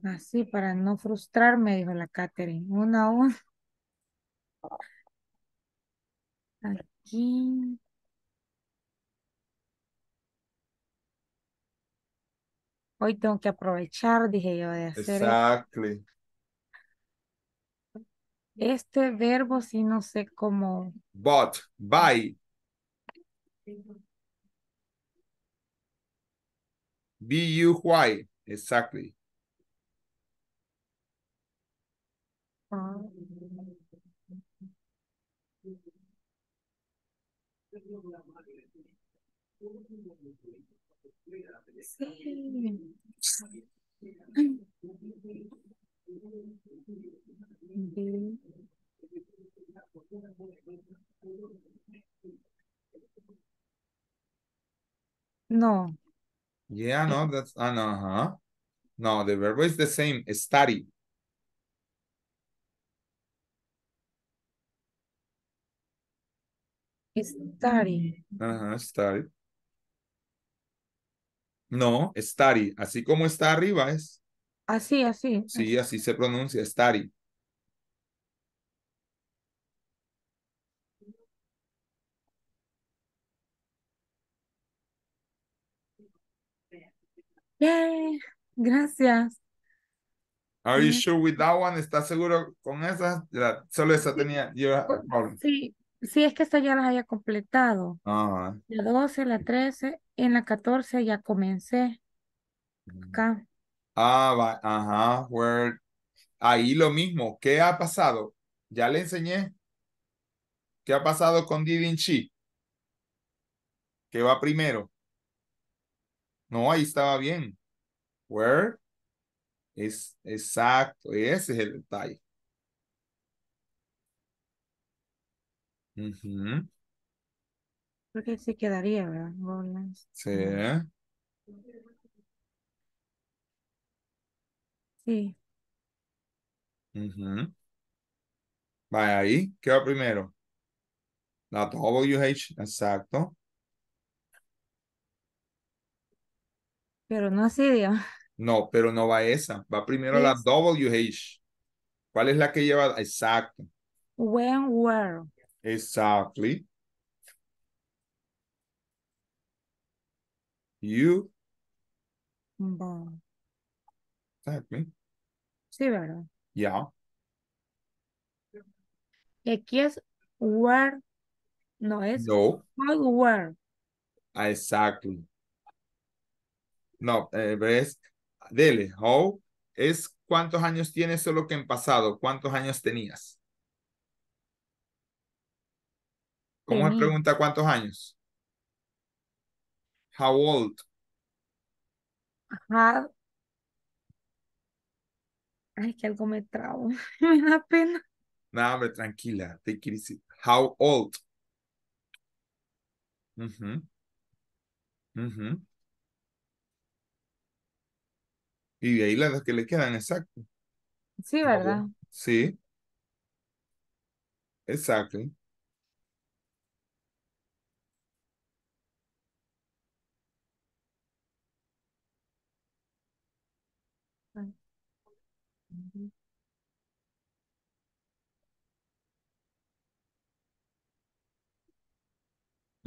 Así para no frustrarme, dijo la Catherine. Una a una. Aquí. Hoy tengo que aprovechar, dije yo, de hacer Exactly. este verbo, si no sé cómo. But, by, B-U-Y. Exactly. ah, sí. No, Yeah, no, that's, ah, no, uh-huh. No, the verb is the same. Study. study. Ajá, study. No, study. Así como está arriba es. Así, así. Sí, así se pronuncia, study. Yay, Gracias. Are you sure with that one? ¿Estás seguro con esa? La- solo esa tenía. Sí, sí, es que esta ya las había completado. Ajá. La 12, la 13, en la 14 ya comencé. Acá. Ah, va, ajá, where, ahí lo mismo. ¿Qué ha pasado? Ya le enseñé. ¿Qué ha pasado con Didin Chi? ¿Qué va primero? No, ahí estaba bien. Where? Es exacto, ese es el detalle. Ujú, Creo que sí quedaría, ¿verdad? Sí. Sí. ujú. Vaya ahí. ¿Qué va primero? La WH, exacto. Pero no así, digamos. No, pero no va esa. Va primero la Es- WH. ¿Cuál es la que lleva? Exacto. When, where. Exactly. You. Exactly. Sí, ¿verdad? Yeah. Y aquí es where. No, es No. where. Exactly. No, eh, ves. Dele. How es cuántos años tienes solo que en pasado. ¿Cuántos años tenías? ¿Cómo se pregunta cuántos años? How old? Had. Ay, que algo me trabo. *laughs* Me da pena. No, hombre, tranquila. Easy. How old? Ujú. Ujú. Y de ahí las que le quedan, exacto. Sí, ¿verdad? Sí. Exactly.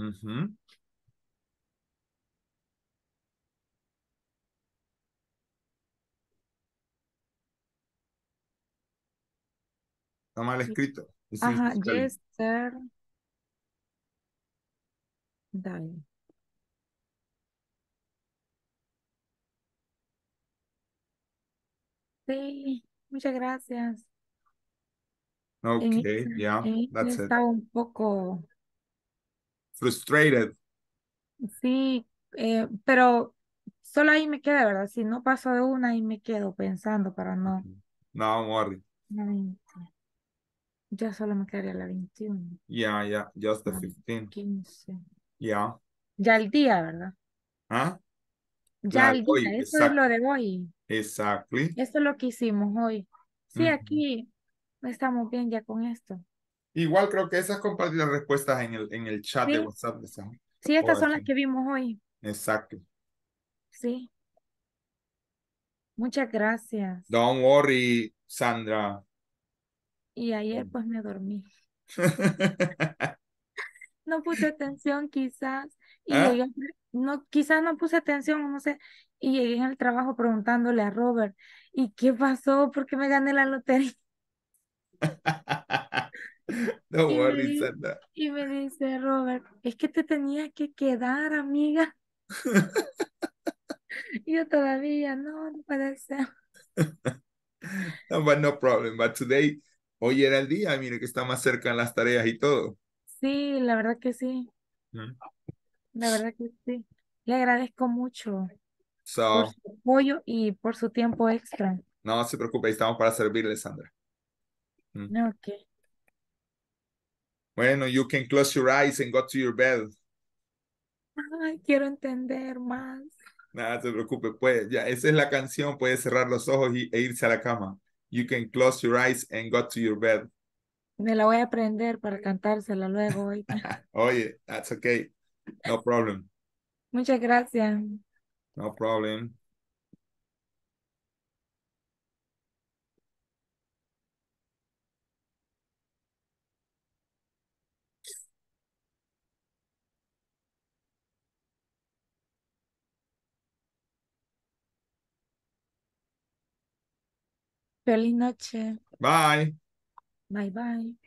Ujú. Está mal escrito. It's Ajá. Jester. Dale. Sí, muchas gracias. En Okay, esta- yeah, en esta that's it. estaba un poco, Frustrated. sí, eh, pero solo ahí me queda, ¿verdad? Si no paso de una, ahí me quedo pensando para no. No, worry. La 20. Ya solo me quedaría la 21. Yeah, yeah, just the la 15. 15. Yeah. Ya el día, ¿verdad? ¿Ah? Ya el hoy, día, eso es lo de hoy. Exactly. Esto es lo que hicimos hoy. Sí, aquí estamos bien ya con esto. Igual creo que esas compartir las respuestas en el, en el chat de. WhatsApp de Sam. Sí, estas son las que vimos hoy. Exacto. Sí. Muchas gracias. Don't worry, Sandra. Y ayer pues me dormí. *laughs* No puse atención quizás. Y ¿Ah? llegué, no, quizás no puse atención, no sé. Y llegué en el trabajo preguntándole a Robert, ¿y qué pasó? ¿Por qué me gané la lotería? *laughs* *laughs* Don't Y me, worry, di- Sandra. y me dice Robert, es que te tenías que quedar, amiga. *laughs* Yo todavía, no, no puede ser. *laughs* No, but no problem. But today, hoy era el día, mire que está más cerca en las tareas y todo. Sí, la verdad que sí, Mm. la verdad que sí. Le agradezco mucho por So, su apoyo y por su tiempo extra. no se preocupe, estamos para servirle, Sandra. Mm. Ok. Bueno, you can close your eyes and go to your bed. Ay, quiero entender más. Nada se preocupe, pues ya, esa es la canción, puede cerrar los ojos y, e irse a la cama. You can close your eyes and go to your bed. Me la voy a aprender para cantársela luego hoy. *laughs* Oye, that's okay. No problem. Muchas gracias. No problem. Feliz noche. Bye. Bye bye.